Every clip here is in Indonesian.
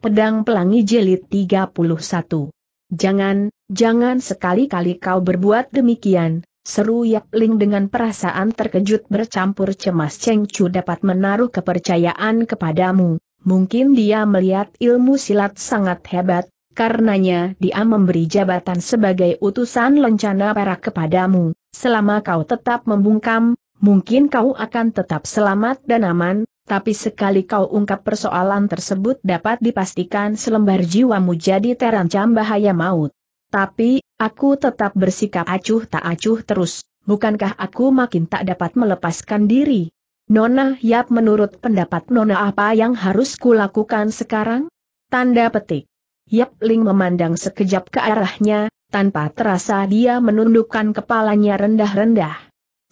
Pedang Pelangi Jilid 31. Jangan, jangan sekali-kali kau berbuat demikian, seru Yap Ling dengan perasaan terkejut bercampur cemas Cheng Chu dapat menaruh kepercayaan kepadamu. Mungkin dia melihat ilmu silat sangat hebat, karenanya dia memberi jabatan sebagai utusan lencana perak kepadamu. Selama kau tetap membungkam, mungkin kau akan tetap selamat dan aman, tapi sekali kau ungkap persoalan tersebut dapat dipastikan selembar jiwamu jadi terancam bahaya maut. Tapi, aku tetap bersikap acuh tak acuh terus, bukankah aku makin tak dapat melepaskan diri? Nona Yap menurut pendapat Nona apa yang harus kulakukan sekarang? Tanda petik. Yap Ling memandang sekejap ke arahnya, tanpa terasa dia menundukkan kepalanya rendah-rendah.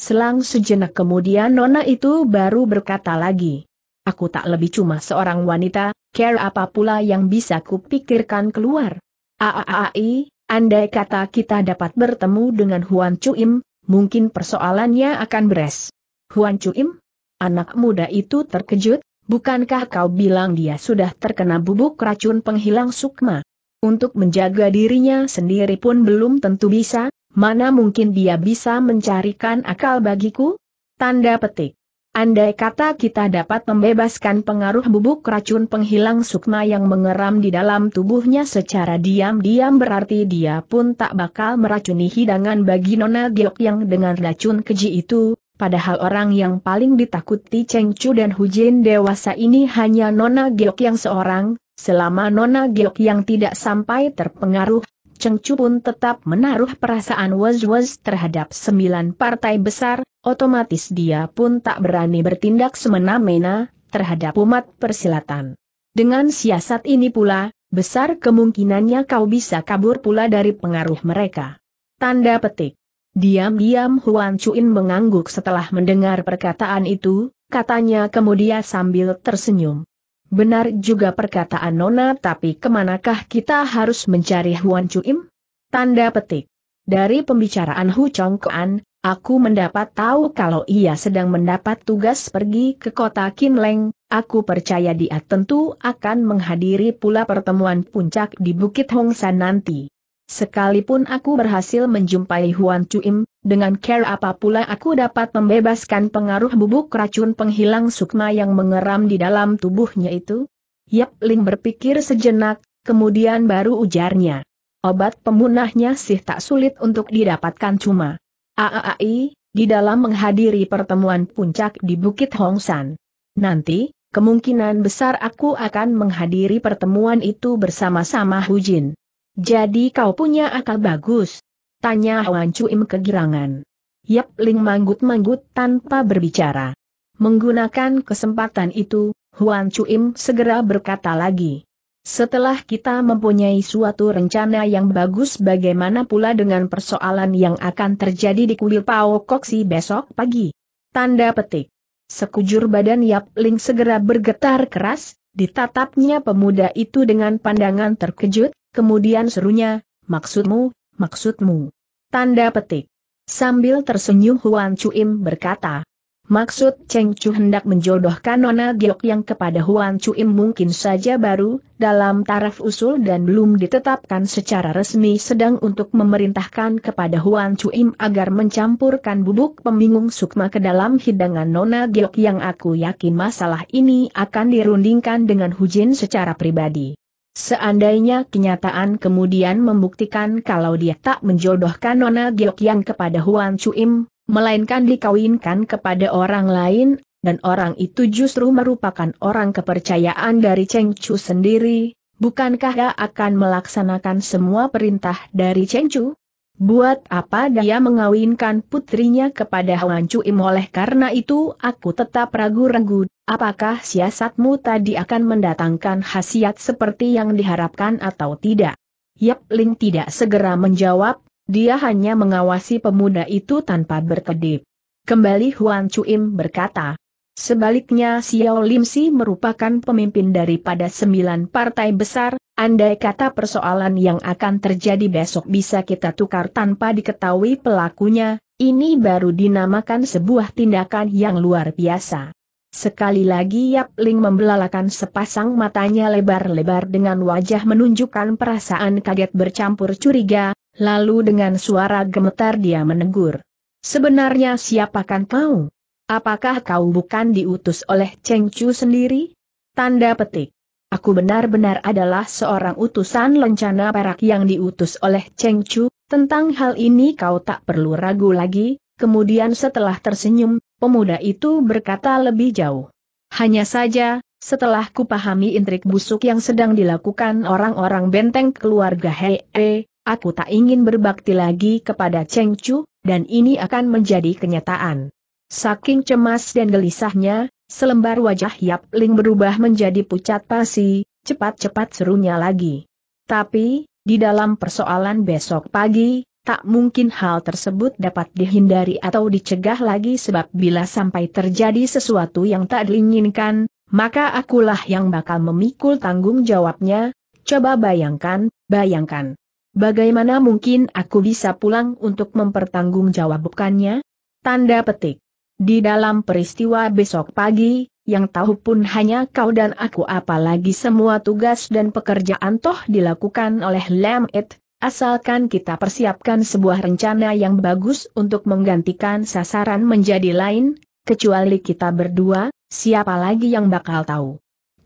Selang sejenak kemudian Nona itu baru berkata lagi aku tak lebih cuma seorang wanita, care apa pula yang bisa kupikirkan keluar. Aaai, andai kata kita dapat bertemu dengan Huan Chuim, mungkin persoalannya akan beres. Huan Chuim? Anak muda itu terkejut, bukankah kau bilang dia sudah terkena bubuk racun penghilang sukma? Untuk menjaga dirinya sendiri pun belum tentu bisa, mana mungkin dia bisa mencarikan akal bagiku? Tanda petik. Andai kata kita dapat membebaskan pengaruh bubuk racun penghilang sukma yang mengeram di dalam tubuhnya secara diam-diam berarti dia pun tak bakal meracuni hidangan bagi Nona Giok yang dengan racun keji itu, padahal orang yang paling ditakuti Cheng Chu dan Hujin dewasa ini hanya Nona Giok yang seorang, selama Nona Giok yang tidak sampai terpengaruh, Cheng Chu pun tetap menaruh perasaan was-was terhadap sembilan partai besar, otomatis dia pun tak berani bertindak semena-mena terhadap umat persilatan. Dengan siasat ini pula, besar kemungkinannya kau bisa kabur pula dari pengaruh mereka. Tanda petik. Diam-diam Huan Chuin mengangguk setelah mendengar perkataan itu, katanya kemudian sambil tersenyum. Benar juga perkataan Nona tapi ke manakah kita harus mencari Huan Chuin? Tanda petik. Dari pembicaraan Hu Chongkoan, Aku mendapat tahu kalau ia sedang mendapat tugas pergi ke kota Kinleng, aku percaya dia tentu akan menghadiri pula pertemuan puncak di Bukit Hongsan nanti. Sekalipun aku berhasil menjumpai Huan Chuim, dengan care apa pula aku dapat membebaskan pengaruh bubuk racun penghilang sukma yang mengeram di dalam tubuhnya itu? Yap Ling berpikir sejenak, kemudian baru ujarnya. Obat pemunahnya sih tak sulit untuk didapatkan cuma Aaai, di dalam menghadiri pertemuan puncak di Bukit Hongsan. Nanti, kemungkinan besar aku akan menghadiri pertemuan itu bersama-sama Hujin. Jadi kau punya akal bagus? Tanya Huan Chuim kegirangan. Yap Ling manggut-manggut tanpa berbicara. Menggunakan kesempatan itu, Huan Chuim segera berkata lagi. Setelah kita mempunyai suatu rencana yang bagus bagaimana pula dengan persoalan yang akan terjadi di kuil Pao Koksi besok pagi? Tanda petik. Sekujur badan Yap Ling segera bergetar keras, ditatapnya pemuda itu dengan pandangan terkejut, kemudian serunya, maksudmu, maksudmu. Tanda petik. Sambil tersenyum Huan Chuim berkata, Maksud Cheng Chu hendak menjodohkan Nona Giok yang kepada Huan Chuim mungkin saja baru, dalam taraf usul dan belum ditetapkan secara resmi sedang untuk memerintahkan kepada Huan Chuim agar mencampurkan bubuk pembingung sukma ke dalam hidangan Nona Giok yang aku yakin masalah ini akan dirundingkan dengan Hujin secara pribadi. Seandainya kenyataan kemudian membuktikan kalau dia tak menjodohkan Nona Giok yang kepada Huan Chuim, melainkan dikawinkan kepada orang lain, dan orang itu justru merupakan orang kepercayaan dari Cheng Chu sendiri, bukankah dia akan melaksanakan semua perintah dari Cheng Chu? Buat apa dia mengawinkan putrinya kepada Huan Im oleh karena itu aku tetap ragu-ragu, apakah siasatmu tadi akan mendatangkan khasiat seperti yang diharapkan atau tidak? Yap Ling tidak segera menjawab, dia hanya mengawasi pemuda itu tanpa berkedip. Kembali Huan Chuim berkata, Sebaliknya Xiao Lim Si merupakan pemimpin daripada sembilan partai besar, andai kata persoalan yang akan terjadi besok bisa kita tukar tanpa diketahui pelakunya, ini baru dinamakan sebuah tindakan yang luar biasa. Sekali lagi Yap Ling membelalakan sepasang matanya lebar-lebar dengan wajah menunjukkan perasaan kaget bercampur curiga, lalu dengan suara gemetar dia menegur. Sebenarnya siapakan kau? Apakah kau bukan diutus oleh Cheng Chu sendiri? Tanda petik. Aku benar-benar adalah seorang utusan lencana perak yang diutus oleh Cheng Chu, tentang hal ini kau tak perlu ragu lagi, kemudian setelah tersenyum, Pemuda itu berkata lebih jauh. Hanya saja, setelah kupahami intrik busuk yang sedang dilakukan orang-orang benteng keluarga Hei, aku tak ingin berbakti lagi kepada Cheng Chu, dan ini akan menjadi kenyataan. Saking cemas dan gelisahnya, selembar wajah Yap Ling berubah menjadi pucat pasi, cepat-cepat serunya lagi. Tapi, di dalam persoalan besok pagi, tak mungkin hal tersebut dapat dihindari atau dicegah lagi sebab bila sampai terjadi sesuatu yang tak diinginkan, maka akulah yang bakal memikul tanggung jawabnya. Coba bayangkan, bayangkan. Bagaimana mungkin aku bisa pulang untuk mempertanggungjawabkannya? Tanda petik. Di dalam peristiwa besok pagi, yang tahu pun hanya kau dan aku apalagi semua tugas dan pekerjaan toh dilakukan oleh Lam It, Asalkan kita persiapkan sebuah rencana yang bagus untuk menggantikan sasaran menjadi lain, kecuali kita berdua, siapa lagi yang bakal tahu.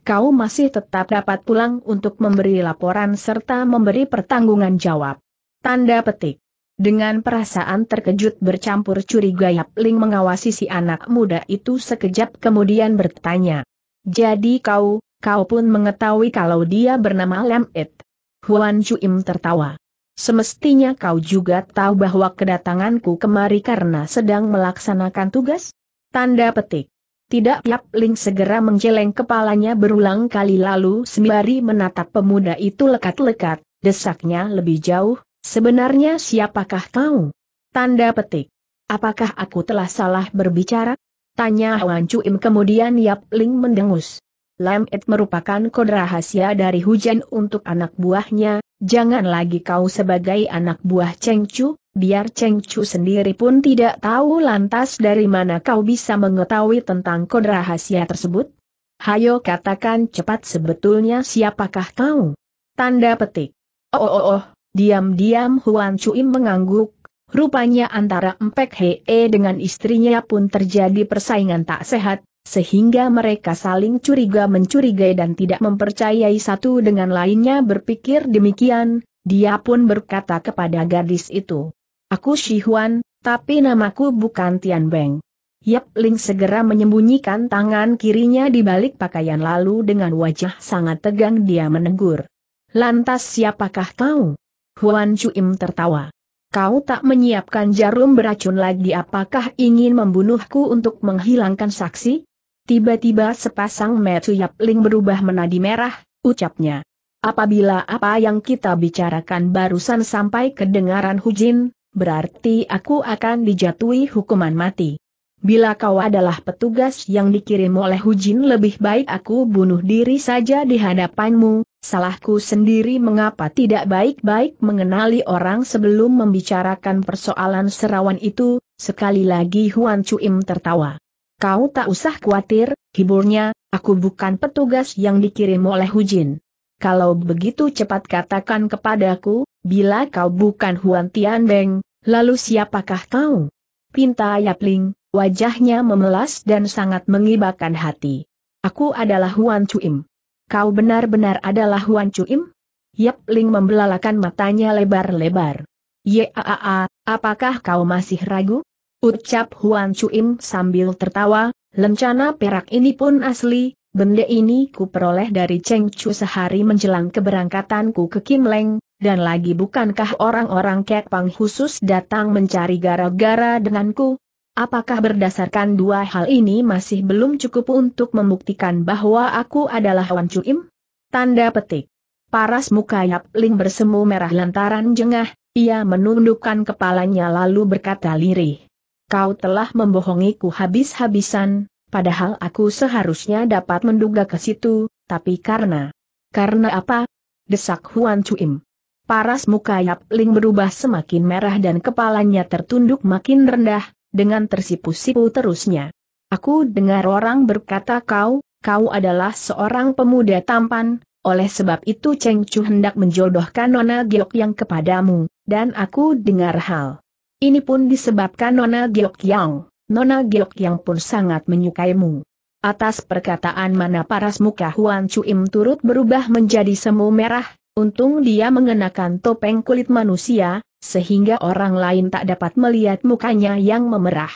Kau masih tetap dapat pulang untuk memberi laporan serta memberi pertanggungan jawab. Tanda petik. Dengan perasaan terkejut bercampur curiga Yapling mengawasi si anak muda itu sekejap kemudian bertanya. Jadi kau, kau pun mengetahui kalau dia bernama Lam It. Huan Chuim tertawa. Semestinya kau juga tahu bahwa kedatanganku kemari karena sedang melaksanakan tugas? Tanda petik. Tidak Yap Ling segera menjeleng kepalanya berulang kali lalu sembari menatap pemuda itu lekat-lekat, desaknya lebih jauh, sebenarnya siapakah kau? Tanda petik. Apakah aku telah salah berbicara? Tanya Huan Chuim kemudian Yap Ling mendengus. Lam It merupakan kode rahasia dari hujan untuk anak buahnya, jangan lagi kau sebagai anak buah Cheng Chu, biar Cheng Chu sendiri pun tidak tahu lantas dari mana kau bisa mengetahui tentang kode rahasia tersebut? Hayo katakan cepat sebetulnya siapakah kau? Tanda petik. Oh oh oh, diam-diam Huan Chuim mengangguk, rupanya antara Empek Hee dengan istrinya pun terjadi persaingan tak sehat, sehingga mereka saling curiga-mencurigai dan tidak mempercayai satu dengan lainnya berpikir demikian, dia pun berkata kepada gadis itu. Aku Shihuan, tapi namaku bukan Tian Beng. Yap Ling segera menyembunyikan tangan kirinya di balik pakaian lalu dengan wajah sangat tegang dia menegur. Lantas siapakah kau? Huan Chuim tertawa. Kau tak menyiapkan jarum beracun lagi apakah ingin membunuhku untuk menghilangkan saksi? Tiba-tiba sepasang metu Yapling berubah menadi merah, ucapnya. Apabila apa yang kita bicarakan barusan sampai kedengaran Hujin, berarti aku akan dijatuhi hukuman mati. Bila kau adalah petugas yang dikirim oleh Hujin lebih baik aku bunuh diri saja di hadapanmu, salahku sendiri mengapa tidak baik-baik mengenali orang sebelum membicarakan persoalan serawan itu, sekali lagi Huan Chuim tertawa. Kau tak usah khawatir, hiburnya, aku bukan petugas yang dikirim oleh Hujin. Kalau begitu cepat katakan kepadaku, bila kau bukan Huan Tianbeng, lalu siapakah kau? Pinta Yapling, wajahnya memelas dan sangat mengibakan hati. Aku adalah Huan Chuim. Kau benar-benar adalah Huan Chuim? Yapling membelalakan matanya lebar-lebar. Yaa, apakah kau masih ragu? Ucap Huan Chuim sambil tertawa, lencana perak ini pun asli, benda ini ku peroleh dari Cheng Chu sehari menjelang keberangkatanku ke Kim Leng, dan lagi bukankah orang-orang Kepang khusus datang mencari gara-gara denganku? Apakah berdasarkan dua hal ini masih belum cukup untuk membuktikan bahwa aku adalah Huan Chuim? Tanda petik. Paras muka Yap Ling bersemu merah lantaran jengah, ia menundukkan kepalanya lalu berkata lirih. Kau telah membohongiku habis-habisan, padahal aku seharusnya dapat menduga ke situ, tapi karena... Karena apa? Desak Huan Chuim. Paras muka Yap Ling berubah semakin merah dan kepalanya tertunduk makin rendah, dengan tersipu-sipu terusnya. Aku dengar orang berkata kau, kau adalah seorang pemuda tampan, oleh sebab itu Cheng Chu hendak menjodohkan Nona Giok yang kepadamu, dan aku dengar hal. Ini pun disebabkan Nona Giok Yang, Nona Giok Yang pun sangat menyukaimu. Atas perkataan mana paras muka Huan Chuim turut berubah menjadi semu merah, untung dia mengenakan topeng kulit manusia, sehingga orang lain tak dapat melihat mukanya yang memerah.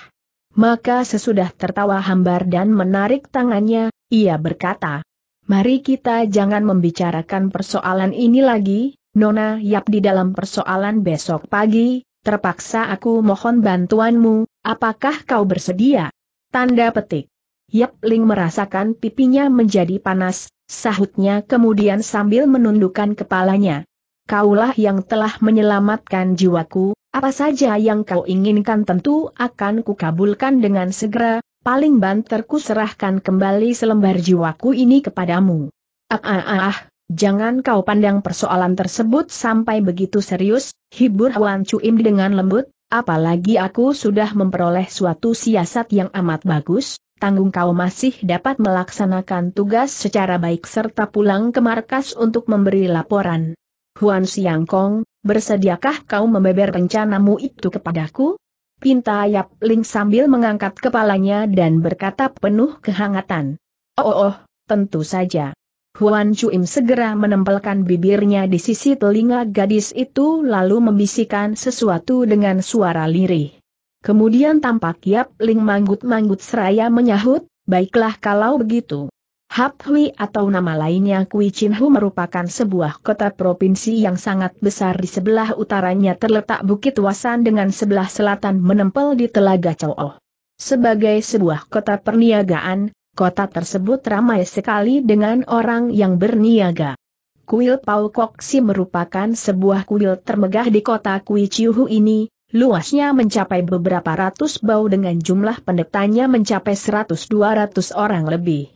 Maka sesudah tertawa hambar dan menarik tangannya, ia berkata, Mari kita jangan membicarakan persoalan ini lagi, Nona Yap di dalam persoalan besok pagi, terpaksa aku mohon bantuanmu, apakah kau bersedia? Tanda petik. Yap Ling merasakan pipinya menjadi panas, sahutnya kemudian sambil menundukkan kepalanya. Kaulah yang telah menyelamatkan jiwaku, apa saja yang kau inginkan tentu akan kukabulkan dengan segera, paling banterku serahkan kembali selembar jiwaku ini kepadamu. Ah ah ah, ah. Jangan kau pandang persoalan tersebut sampai begitu serius, hibur Huan Chuim dengan lembut, apalagi aku sudah memperoleh suatu siasat yang amat bagus, tanggung kau masih dapat melaksanakan tugas secara baik serta pulang ke markas untuk memberi laporan. Huan Siangkong, bersediakah kau membeber rencanamu itu kepadaku? Pinta Yap Ling sambil mengangkat kepalanya dan berkata penuh kehangatan. Oh, oh, oh tentu saja. Huan Chuim segera menempelkan bibirnya di sisi telinga gadis itu lalu membisikkan sesuatu dengan suara lirih. Kemudian tampak Yap Ling manggut-manggut seraya menyahut, baiklah kalau begitu. Hap Hui atau nama lainnya Kui Chin Hu merupakan sebuah kota provinsi yang sangat besar di sebelah utaranya terletak Bukit Wasan dengan sebelah selatan menempel di Telaga Chow. Sebagai sebuah kota perniagaan, kota tersebut ramai sekali dengan orang yang berniaga. Kuil Pau Kok Si merupakan sebuah kuil termegah di kota Kui Chiu ini, Luasnya mencapai beberapa ratus bau dengan jumlah pendetanya mencapai seratus-dua ratus orang lebih.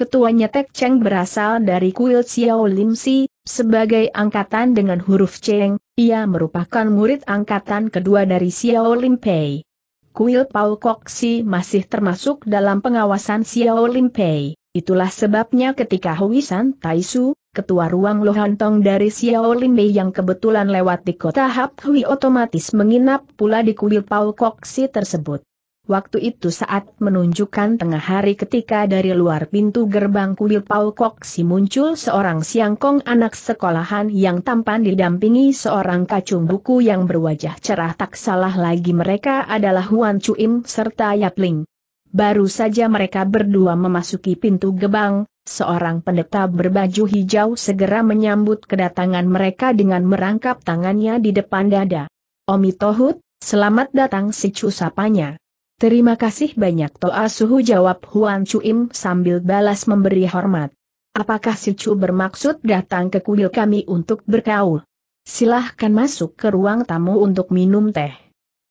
Ketuanya Tek Cheng berasal dari kuil Xiao Lim Si, sebagai angkatan dengan huruf Cheng, ia merupakan murid angkatan kedua dari Xiao Lim Pei. Kuil Pau Kok Si masih termasuk dalam pengawasan Xiao Lim Pei. Itulah sebabnya ketika Huisan Taisu, ketua ruang Lohantong dari Xiao Limbe yang kebetulan lewat di kota Hap Hui otomatis menginap pula di kuil Pau Koksi tersebut. Waktu itu saat menunjukkan tengah hari ketika dari luar pintu gerbang kuil Pau Koksi muncul seorang siangkong anak sekolahan yang tampan didampingi seorang kacung buku yang berwajah cerah tak salah lagi mereka adalah Huan Chuim serta Yapling. Baru saja mereka berdua memasuki pintu gebang, seorang pendeta berbaju hijau segera menyambut kedatangan mereka dengan merangkap tangannya di depan dada. Omi Tohut, selamat datang si Chu sapanya. Terima kasih banyak Toa Suhu jawab Huan Chuim sambil balas memberi hormat. Apakah si Chu bermaksud datang ke kuil kami untuk berkaul? Silahkan masuk ke ruang tamu untuk minum teh.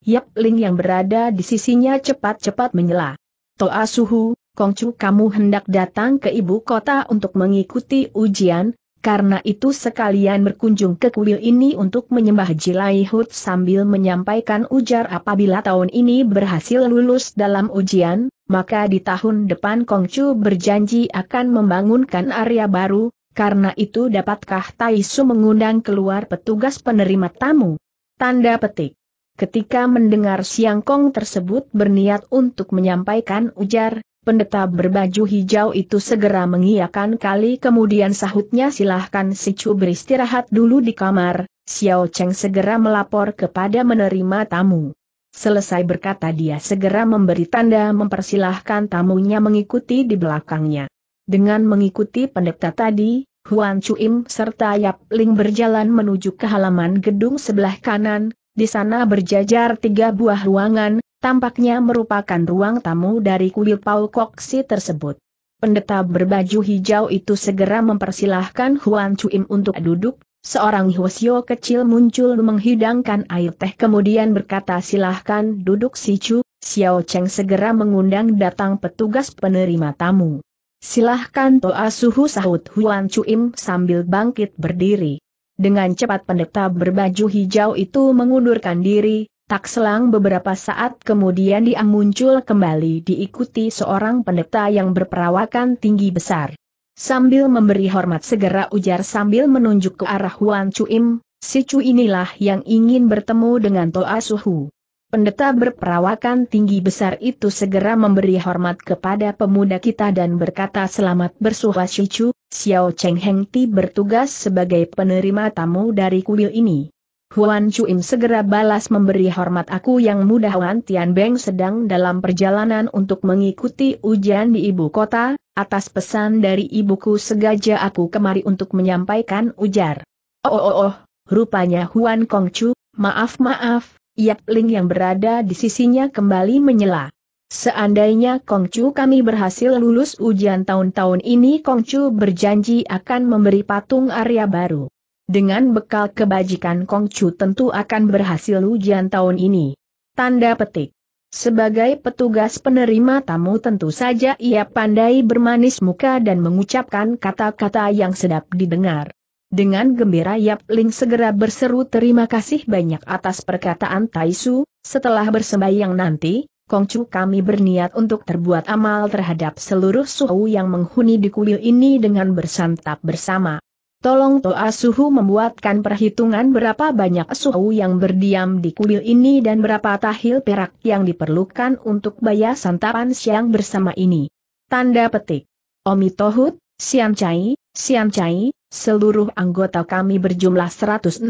Yap Ling yang berada di sisinya cepat-cepat menyela. Toa Suhu, Kongcu kamu hendak datang ke ibu kota untuk mengikuti ujian, karena itu sekalian berkunjung ke kuil ini untuk menyembah Jilai Hut sambil menyampaikan ujar apabila tahun ini berhasil lulus dalam ujian, maka di tahun depan Kongcu berjanji akan membangunkan area baru, karena itu dapatkah Taisu mengundang keluar petugas penerima tamu? Tanda petik. Ketika mendengar Siang Kong tersebut berniat untuk menyampaikan ujar, pendeta berbaju hijau itu segera mengiyakan kali kemudian sahutnya silahkan si Chu beristirahat dulu di kamar, Xiao Cheng segera melapor kepada menerima tamu. Selesai berkata dia segera memberi tanda mempersilahkan tamunya mengikuti di belakangnya. Dengan mengikuti pendeta tadi, Huan Chuim serta Yap Ling berjalan menuju ke halaman gedung sebelah kanan, di sana berjajar tiga buah ruangan, tampaknya merupakan ruang tamu dari kuil Pau Koksi tersebut. Pendeta berbaju hijau itu segera mempersilahkan Huan Chuim untuk duduk, seorang Hwasyo kecil muncul menghidangkan air teh kemudian berkata silahkan duduk si Chu, Xiao Cheng segera mengundang datang petugas penerima tamu. Silahkan toa suhu sahut Huan Chuim sambil bangkit berdiri. Dengan cepat pendeta berbaju hijau itu mengundurkan diri, Tak selang beberapa saat kemudian dia muncul kembali diikuti seorang pendeta yang berperawakan tinggi besar. Sambil memberi hormat segera ujar sambil menunjuk ke arah Huan Chuim, si Chu inilah yang ingin bertemu dengan Toa Suhu. Pendeta berperawakan tinggi besar itu segera memberi hormat kepada pemuda kita dan berkata selamat bersuha Shichu, Xiao Cheng Heng Ti bertugas sebagai penerima tamu dari kuil ini. Huan Chuim segera balas memberi hormat aku yang muda Huan Tian Beng sedang dalam perjalanan untuk mengikuti ujian di ibu kota, atas pesan dari ibuku segaja aku kemari untuk menyampaikan ujar. Oh oh oh, rupanya Huan Kongcu, maaf maaf, Yap Ling yang berada di sisinya kembali menyela. Seandainya Kongcu kami berhasil lulus ujian tahun-tahun ini Kongcu berjanji akan memberi patung Arya baru. Dengan bekal kebajikan Kongcu tentu akan berhasil ujian tahun ini. Tanda petik. Sebagai petugas penerima tamu tentu saja ia pandai bermanis muka dan mengucapkan kata-kata yang sedap didengar. Dengan gembira Yap Ling segera berseru terima kasih banyak atas perkataan Taisu, setelah bersembayang nanti, Kongcu kami berniat untuk terbuat amal terhadap seluruh suhu yang menghuni di kuil ini dengan bersantap bersama. Tolong Toa Suhu membuatkan perhitungan berapa banyak suhu yang berdiam di kuil ini dan berapa tahil perak yang diperlukan untuk bayar santapan siang bersama ini. Tanda petik. Omi Tohut, Siam Chai, Siam Chai, Seluruh anggota kami berjumlah 165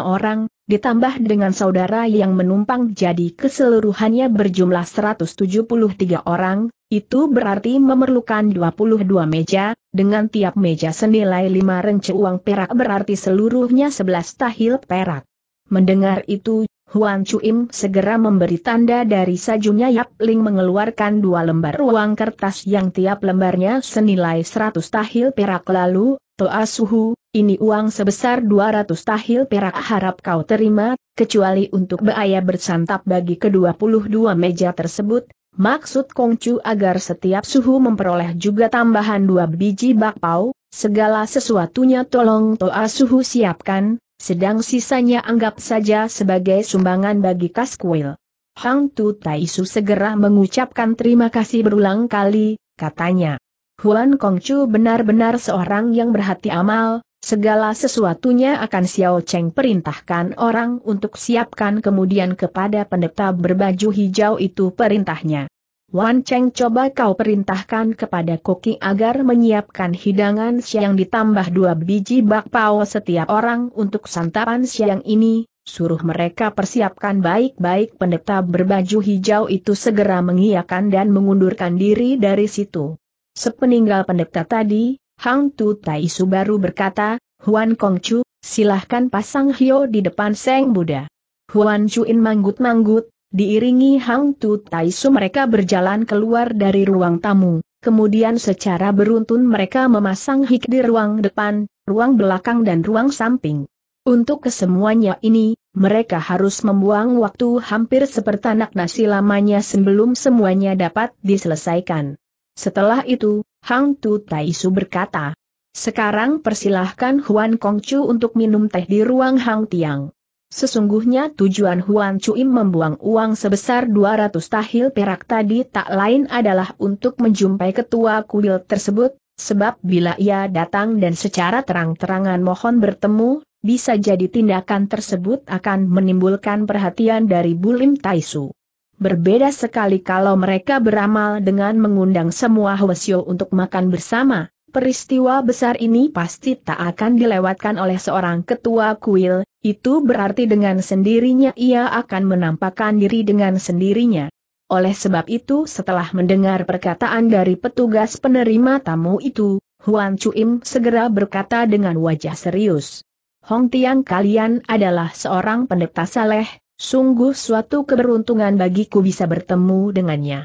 orang, ditambah dengan saudara yang menumpang jadi keseluruhannya berjumlah 173 orang, itu berarti memerlukan 22 meja, dengan tiap meja senilai 5 rence uang perak berarti seluruhnya 11 tahil perak. Mendengar itu, Huan Chuim segera memberi tanda dari sajunya Yap Ling mengeluarkan dua lembar uang kertas yang tiap lembarnya senilai 100 tahil perak lalu, Toa Suhu, ini uang sebesar 200 tahil perak harap kau terima, kecuali untuk biaya bersantap bagi ke-22 meja tersebut, maksud Kongcu agar setiap suhu memperoleh juga tambahan dua biji bakpao, segala sesuatunya tolong Toa Suhu siapkan, sedang sisanya anggap saja sebagai sumbangan bagi kas kuil. Hang Tu Taisu segera mengucapkan terima kasih berulang kali, katanya. Huan Kongcu benar-benar seorang yang berhati amal, segala sesuatunya akan Xiao Cheng perintahkan orang untuk siapkan kemudian kepada pendeta berbaju hijau itu perintahnya. Wan Cheng coba kau perintahkan kepada Koki agar menyiapkan hidangan siang ditambah dua biji bakpao setiap orang untuk santapan siang ini, suruh mereka persiapkan baik-baik pendeta berbaju hijau itu segera mengiyakan dan mengundurkan diri dari situ. Sepeninggal pendeta tadi, Hang Tu Tai Su baru berkata, Huan Kongcu, silahkan pasang hio di depan Seng Buddha. Huan Chuin manggut-manggut, diiringi Hang Tu Tai Su mereka berjalan keluar dari ruang tamu, kemudian secara beruntun mereka memasang hik di ruang depan, ruang belakang dan ruang samping. Untuk kesemuanya ini, mereka harus membuang waktu hampir sepertanak nasi lamanya sebelum semuanya dapat diselesaikan. Setelah itu, Hang Tu Taisu berkata, sekarang persilahkan Huan Kongcu untuk minum teh di ruang Hang Tiang. Sesungguhnya tujuan Huan Cuim membuang uang sebesar 200 tahil perak tadi tak lain adalah untuk menjumpai ketua kuil tersebut, sebab bila ia datang dan secara terang-terangan mohon bertemu, bisa jadi tindakan tersebut akan menimbulkan perhatian dari Bulim Taisu. Berbeda sekali kalau mereka beramal dengan mengundang semua Hwasyo untuk makan bersama. Peristiwa besar ini pasti tak akan dilewatkan oleh seorang ketua kuil, itu berarti dengan sendirinya ia akan menampakkan diri dengan sendirinya. Oleh sebab itu setelah mendengar perkataan dari petugas penerima tamu itu, Huan Chuim segera berkata dengan wajah serius. Hong Tiang kalian adalah seorang pendeta saleh, Sungguh suatu keberuntungan bagiku bisa bertemu dengannya.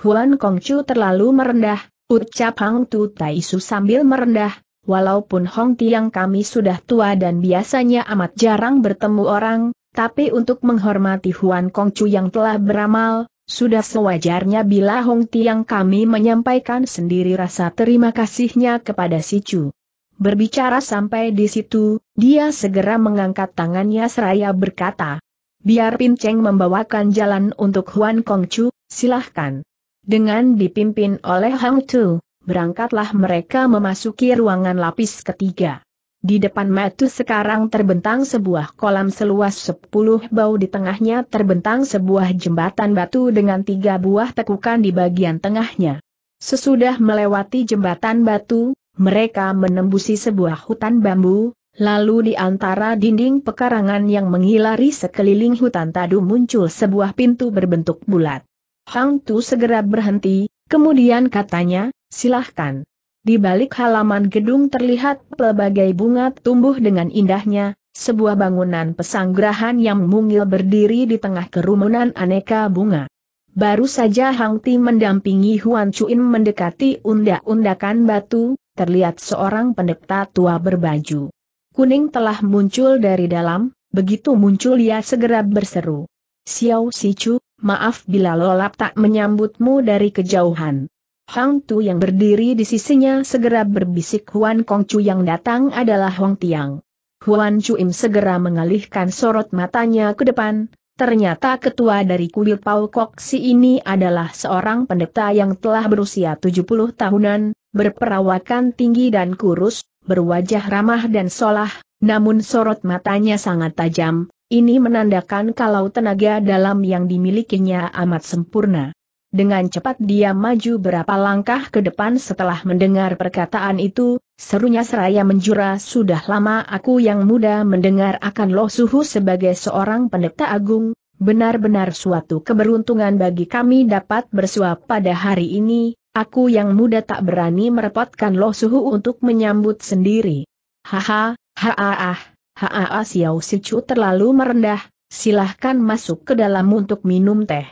Huan Kongcu terlalu merendah, ucap Hang Tu Taisu sambil merendah, walaupun Hong Tiang kami sudah tua dan biasanya amat jarang bertemu orang, tapi untuk menghormati Huan Kongcu yang telah beramal, sudah sewajarnya bila Hong Tiang kami menyampaikan sendiri rasa terima kasihnya kepada si Chu. Berbicara sampai di situ, dia segera mengangkat tangannya seraya berkata, biar Pinceng membawakan jalan untuk Huan Kongcu, silahkan. Dengan dipimpin oleh Hang Tu, berangkatlah mereka memasuki ruangan lapis ketiga. Di depan Matu sekarang terbentang sebuah kolam seluas sepuluh bau di tengahnya terbentang sebuah jembatan batu dengan tiga buah tekukan di bagian tengahnya. Sesudah melewati jembatan batu, mereka menembusi sebuah hutan bambu, lalu di antara dinding pekarangan yang mengilari sekeliling hutan tadu muncul sebuah pintu berbentuk bulat. Hang Tu segera berhenti, kemudian katanya, silahkan. Di balik halaman gedung terlihat pelbagai bunga tumbuh dengan indahnya, sebuah bangunan pesanggerahan yang mungil berdiri di tengah kerumunan aneka bunga. Baru saja Hang Ti mendampingi Huan Chuin mendekati undak-undakan batu, terlihat seorang pendeta tua berbaju kuning telah muncul dari dalam, begitu muncul ia segera berseru. Xiao Chu, maaf bila lolap tak menyambutmu dari kejauhan. Hang Tu yang berdiri di sisinya segera berbisik Huan Kongcu yang datang adalah Huang Tiang. Huan Chuim segera mengalihkan sorot matanya ke depan, ternyata ketua dari kuil Pau Kok si ini adalah seorang pendeta yang telah berusia 70 tahunan, berperawakan tinggi dan kurus, berwajah ramah dan solah, namun sorot matanya sangat tajam, ini menandakan kalau tenaga dalam yang dimilikinya amat sempurna. Dengan cepat dia maju berapa langkah ke depan setelah mendengar perkataan itu, serunya seraya menjura sudah lama aku yang muda mendengar akan Lo Suhu sebagai seorang pendeta agung, benar-benar suatu keberuntungan bagi kami dapat bersuap pada hari ini, aku yang muda tak berani merepotkan Lo Suhu untuk menyambut sendiri. Haha, haa, haa Xiao Sichu terlalu merendah, silahkan masuk ke dalam untuk minum teh.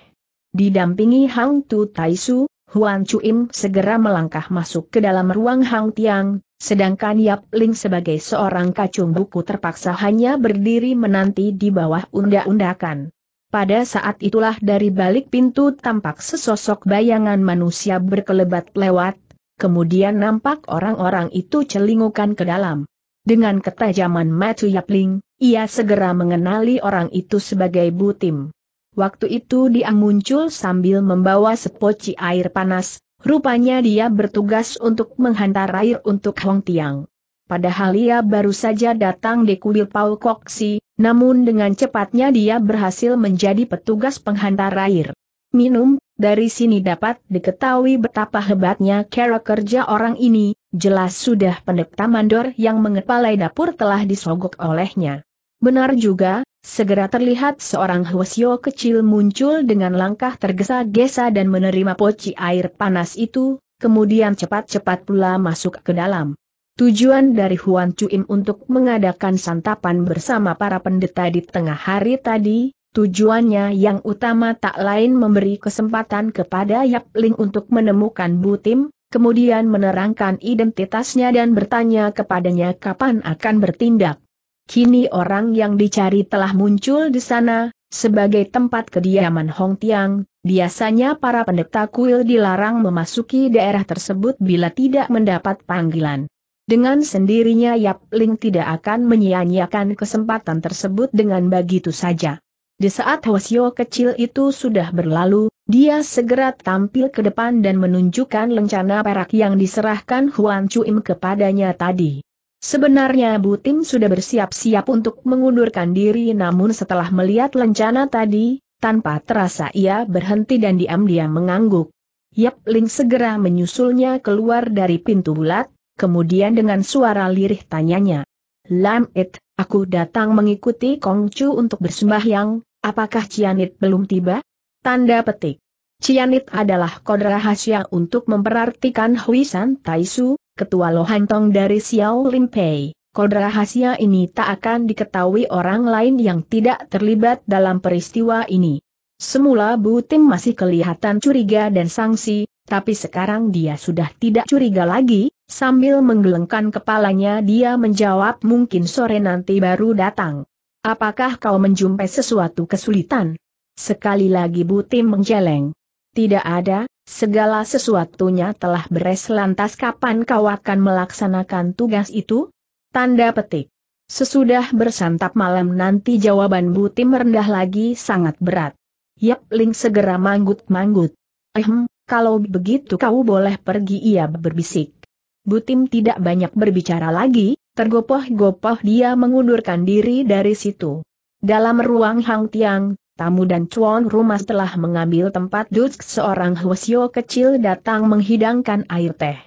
Didampingi Hang Tu Taisu, Huan Chuim segera melangkah masuk ke dalam ruang Hang Tiang, sedangkan Yap Ling sebagai seorang kacung buku terpaksa hanya berdiri menanti di bawah undak-undakan. Pada saat itulah dari balik pintu tampak sesosok bayangan manusia berkelebat lewat, kemudian nampak orang-orang itu celingukan ke dalam. Dengan ketajaman mata Yapling, ia segera mengenali orang itu sebagai Butim. Waktu itu dia muncul sambil membawa sepoci air panas, rupanya dia bertugas untuk menghantar air untuk Hong Tiang. Padahal ia baru saja datang di kuil Pau Koksi, namun dengan cepatnya dia berhasil menjadi petugas penghantar air. Minum, dari sini dapat diketahui betapa hebatnya cara kerja orang ini, jelas sudah pendekta mandor yang mengepalai dapur telah disogok olehnya. Benar juga, segera terlihat seorang Hwasyo kecil muncul dengan langkah tergesa-gesa dan menerima poci air panas itu, kemudian cepat-cepat pula masuk ke dalam. Tujuan dari Huan Cuim untuk mengadakan santapan bersama para pendeta di tengah hari tadi, tujuannya yang utama tak lain memberi kesempatan kepada Yap Ling untuk menemukan Butim, kemudian menerangkan identitasnya dan bertanya kepadanya kapan akan bertindak. Kini orang yang dicari telah muncul di sana, sebagai tempat kediaman Hong Tiang, biasanya para pendeta kuil dilarang memasuki daerah tersebut bila tidak mendapat panggilan. Dengan sendirinya Yap Ling tidak akan menyia-nyiakan kesempatan tersebut dengan begitu saja. Di saat Hwasyo kecil itu sudah berlalu, dia segera tampil ke depan dan menunjukkan lencana perak yang diserahkan Huan Chuim kepadanya tadi. Sebenarnya Bu Tim sudah bersiap-siap untuk mengundurkan diri namun setelah melihat lencana tadi, tanpa terasa ia berhenti dan diam-diam mengangguk. Yap Ling segera menyusulnya keluar dari pintu bulat, kemudian dengan suara lirih tanyanya. Lam It, aku datang mengikuti Kong Chu untuk bersembahyang, apakah Cianit belum tiba? Tanda petik. Cianit adalah kode rahasia untuk memperartikan Huisan Taisu, ketua Lohantong dari Xiao Limpei. Kode rahasia ini tak akan diketahui orang lain yang tidak terlibat dalam peristiwa ini. Semula Bu Tim masih kelihatan curiga dan sangsi, tapi sekarang dia sudah tidak curiga lagi, sambil menggelengkan kepalanya dia menjawab mungkin sore nanti baru datang. Apakah kau menjumpai sesuatu kesulitan? Sekali lagi Bu Tim menjeleng. Tidak ada, segala sesuatunya telah beres lantas kapan kau akan melaksanakan tugas itu? Tanda petik. Sesudah bersantap malam nanti jawaban Butim merendah lagi sangat berat. Yap Ling segera manggut-manggut. Ehem, kalau begitu kau boleh pergi ia berbisik. Butim tidak banyak berbicara lagi, tergopoh-gopoh dia mengundurkan diri dari situ. Dalam ruang Hang Tiang, tamu dan cuan rumah telah mengambil tempat duduk seorang hwasyo kecil datang menghidangkan air teh.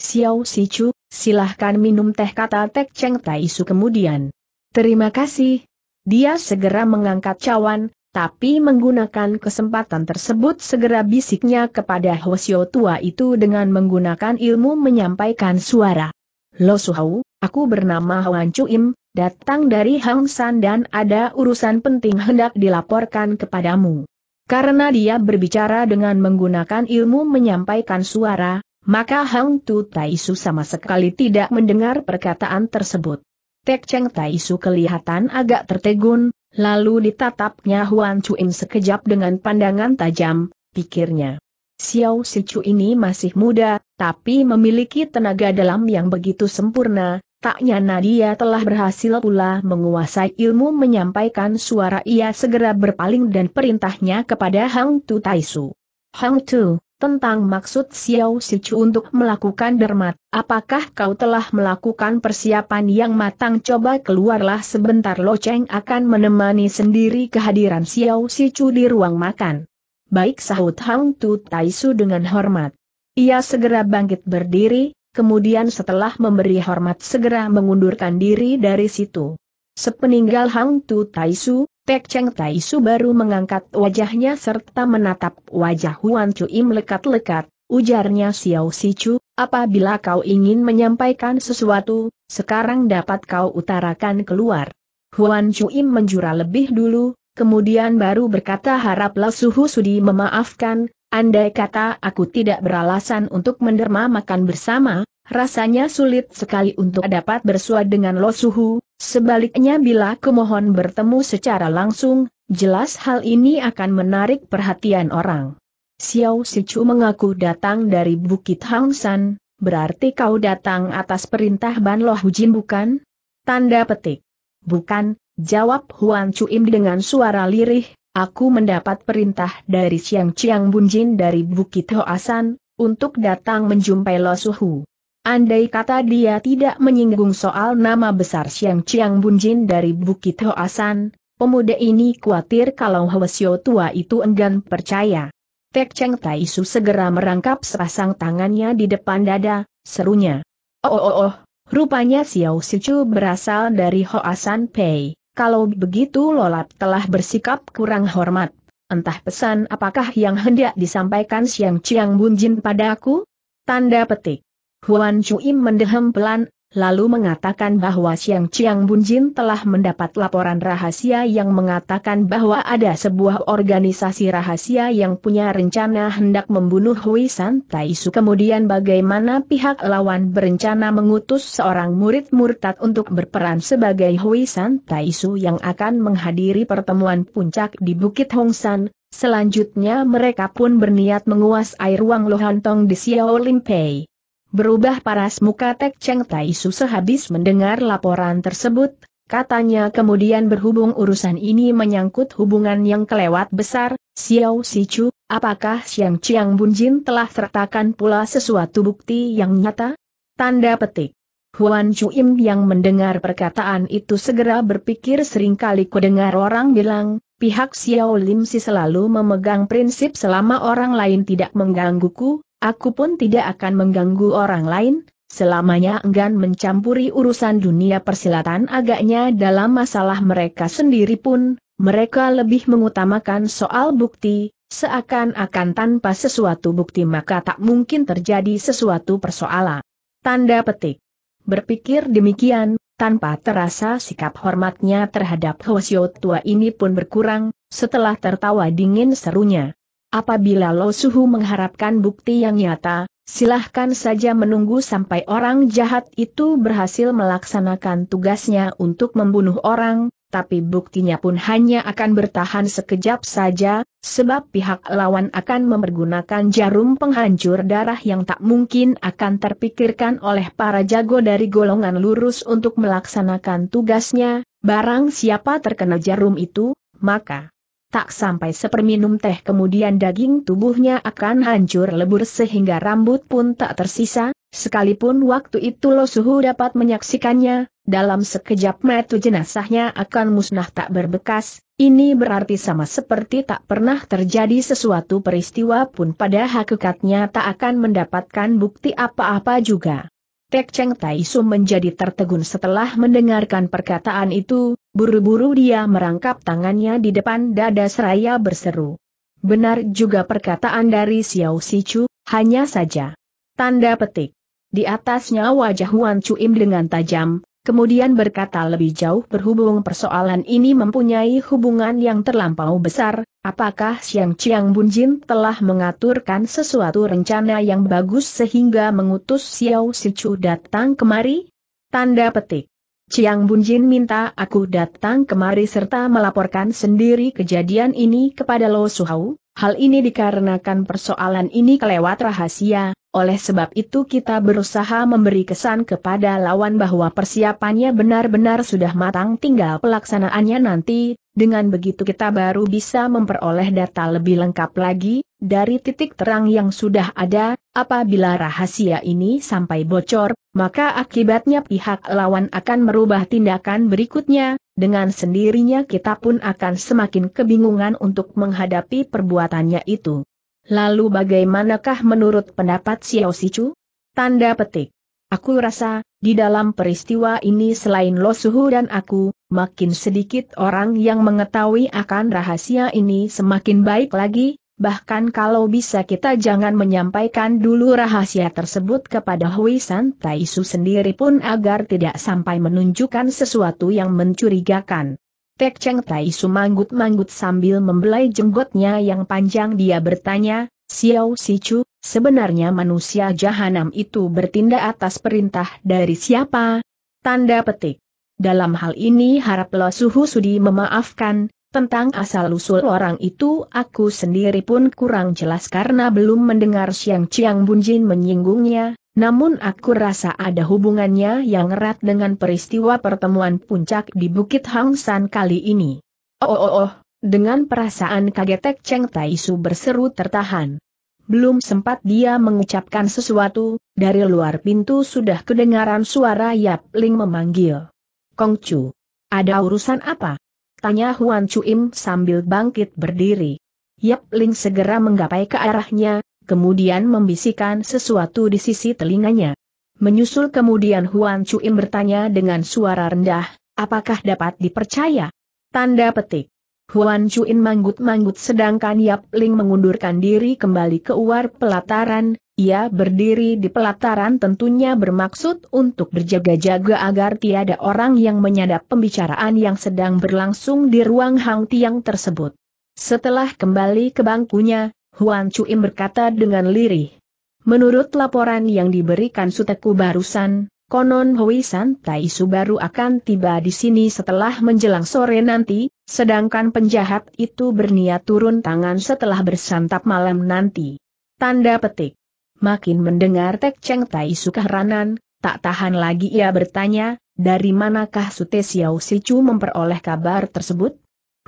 Xiao Sichu, silahkan minum teh kata Tek Cheng Taisu kemudian. Terima kasih. Dia segera mengangkat cawan, tapi menggunakan kesempatan tersebut segera bisiknya kepada Hwasyo tua itu dengan menggunakan ilmu menyampaikan suara. Lo Suhau, aku bernama Huan Chuim, datang dari Hang San dan ada urusan penting hendak dilaporkan kepadamu. Karena dia berbicara dengan menggunakan ilmu menyampaikan suara, maka Hang Tu Taisu sama sekali tidak mendengar perkataan tersebut. Tek Cheng Taisu kelihatan agak tertegun, lalu ditatapnya Huan Chuin sekejap dengan pandangan tajam, pikirnya. Xiao Sichu ini masih muda, tapi memiliki tenaga dalam yang begitu sempurna, tak nyana dia telah berhasil pula menguasai ilmu menyampaikan suara ia segera berpaling dan perintahnya kepada Hang Tu Taisu. Hang Tu, tentang maksud Xiao Sichu untuk melakukan dermat, apakah kau telah melakukan persiapan yang matang coba keluarlah sebentar Lo Cheng akan menemani sendiri kehadiran Xiao Sichu di ruang makan. Baik sahut Hang Tu Taisu dengan hormat. Ia segera bangkit berdiri, kemudian setelah memberi hormat segera mengundurkan diri dari situ. Sepeninggal Hang Tu Taisu, Tek Cheng Taisu baru mengangkat wajahnya serta menatap wajah Huan Im lekat-lekat, ujarnya Xiao Chu, apabila kau ingin menyampaikan sesuatu, sekarang dapat kau utarakan keluar. Huan Im menjura lebih dulu, kemudian baru berkata haraplah suhu sudi memaafkan, andai kata aku tidak beralasan untuk menderma makan bersama, rasanya sulit sekali untuk dapat bersua dengan Lo Suhu, Sebaliknya bila kumohon bertemu secara langsung, jelas hal ini akan menarik perhatian orang. Xiao Sichu mengaku datang dari Bukit Hang San, berarti kau datang atas perintah Ban Loh Hujin bukan? Tanda petik. Bukan, jawab Huan Chuim dengan suara lirih, aku mendapat perintah dari Siang Chiang Bunjin dari Bukit Hoasan, untuk datang menjumpai Lo Suhu. Andai kata dia tidak menyinggung soal nama besar Siang Chiang Bunjin dari Bukit Hoasan, pemuda ini khawatir kalau Hwasyo tua itu enggan percaya. Tek Cheng Taisu segera merangkap sepasang tangannya di depan dada, serunya. Oh oh oh, oh rupanya Xiao Sichu berasal dari Hoasan Pei. Kalau begitu Lolap telah bersikap kurang hormat. Entah pesan apakah yang hendak disampaikan Siang Chiang Bunjin padaku? Tanda petik. Huan Chuim mendehem pelan, lalu mengatakan bahwa Siang Chiang Bunjin telah mendapat laporan rahasia yang mengatakan bahwa ada sebuah organisasi rahasia yang punya rencana hendak membunuh Hui San Taisu. Kemudian bagaimana pihak lawan berencana mengutus seorang murid murtad untuk berperan sebagai Hui San Taisu yang akan menghadiri pertemuan puncak di Bukit Hongsan. Selanjutnya mereka pun berniat menguasai ruang Lohantong di Xiao Limpei. Berubah paras muka Tek Cheng Taisu sehabis mendengar laporan tersebut, katanya kemudian berhubung urusan ini menyangkut hubungan yang kelewat besar, Xiao Sichu, apakah Xiang Chiang Bunjin telah sertakan pula sesuatu bukti yang nyata? Tanda petik. Huan Chuim yang mendengar perkataan itu segera berpikir sering kali kudengar orang bilang, pihak Xiao Lim si selalu memegang prinsip selama orang lain tidak menggangguku, Aku pun tidak akan mengganggu orang lain, selamanya enggan mencampuri urusan dunia persilatan agaknya dalam masalah mereka sendiri pun, mereka lebih mengutamakan soal bukti, seakan-akan tanpa sesuatu bukti maka tak mungkin terjadi sesuatu persoalan. Tanda petik. Berpikir demikian, tanpa terasa sikap hormatnya terhadap Hwasyo tua ini pun berkurang, setelah tertawa dingin serunya. Apabila Lo Suhu mengharapkan bukti yang nyata, silahkan saja menunggu sampai orang jahat itu berhasil melaksanakan tugasnya untuk membunuh orang, tapi buktinya pun hanya akan bertahan sekejap saja, sebab pihak lawan akan mempergunakan jarum penghancur darah yang tak mungkin akan terpikirkan oleh para jago dari golongan lurus untuk melaksanakan tugasnya, barang siapa terkena jarum itu, maka tak sampai seperminum teh kemudian daging tubuhnya akan hancur lebur sehingga rambut pun tak tersisa, sekalipun waktu itu Lo Suhu dapat menyaksikannya, dalam sekejap mata jenazahnya akan musnah tak berbekas, ini berarti sama seperti tak pernah terjadi sesuatu peristiwa pun pada hakikatnya tak akan mendapatkan bukti apa-apa juga. Tek Cheng Tai Su menjadi tertegun setelah mendengarkan perkataan itu, buru-buru dia merangkap tangannya di depan dada seraya berseru. Benar juga perkataan dari Xiao Si Chu, hanya saja. Tanda petik. Di atasnya wajah Huan Chuim dengan tajam, kemudian berkata lebih jauh berhubung persoalan ini mempunyai hubungan yang terlampau besar, apakah Siang Chiang Bunjin telah mengaturkan sesuatu rencana yang bagus sehingga mengutus Xiao Sichu datang kemari? Tanda petik. Chiang Bunjin minta aku datang kemari serta melaporkan sendiri kejadian ini kepada Lo Suhau, hal ini dikarenakan persoalan ini kelewat rahasia, oleh sebab itu kita berusaha memberi kesan kepada lawan bahwa persiapannya benar-benar sudah matang tinggal pelaksanaannya nanti, dengan begitu kita baru bisa memperoleh data lebih lengkap lagi, dari titik terang yang sudah ada, apabila rahasia ini sampai bocor, maka akibatnya pihak lawan akan merubah tindakan berikutnya, dengan sendirinya kita pun akan semakin kebingungan untuk menghadapi perbuatannya itu. Lalu bagaimanakah menurut pendapat Xiao Sichu? Tanda petik. Aku rasa, di dalam peristiwa ini selain Lo Suhu dan aku, makin sedikit orang yang mengetahui akan rahasia ini semakin baik lagi, bahkan kalau bisa kita jangan menyampaikan dulu rahasia tersebut kepada Hui San Taisu sendiri pun agar tidak sampai menunjukkan sesuatu yang mencurigakan. Tek Cheng Tai Su manggut-manggut sambil membelai jenggotnya yang panjang dia bertanya, Xiao Si Chu, sebenarnya manusia jahanam itu bertindak atas perintah dari siapa? Tanda petik. Dalam hal ini harap Lo Suhu Sudi memaafkan, tentang asal-usul orang itu aku sendiri pun kurang jelas karena belum mendengar Siang Chiang Bunjin menyinggungnya, namun aku rasa ada hubungannya yang erat dengan peristiwa pertemuan puncak di Bukit Hang San kali ini. Oh oh oh, dengan perasaan kaget Tek Cheng Taisu berseru tertahan. Belum sempat dia mengucapkan sesuatu, dari luar pintu sudah kedengaran suara Yap Ling memanggil. Kong Chu, ada urusan apa? Tanya Huan Chuim sambil bangkit berdiri. Yap Ling segera menggapai ke arahnya, kemudian membisikkan sesuatu di sisi telinganya. Menyusul kemudian Huan Chuim bertanya dengan suara rendah, apakah dapat dipercaya? Tanda petik. Huan Chuin manggut-manggut sedangkan Yap Ling mengundurkan diri kembali ke uar pelataran, ia berdiri di pelataran tentunya bermaksud untuk berjaga-jaga agar tiada orang yang menyadap pembicaraan yang sedang berlangsung di ruang Hang Tiang tersebut. Setelah kembali ke bangkunya, Huan Chuim berkata dengan lirih. Menurut laporan yang diberikan Suteku barusan, konon Hui San Tai Su baru akan tiba di sini setelah menjelang sore nanti, sedangkan penjahat itu berniat turun tangan setelah bersantap malam nanti. Tanda petik. Makin mendengar Tek Cheng Tai Su keheranan, tak tahan lagi ia bertanya, dari manakah Sute Xiao Si Chu memperoleh kabar tersebut?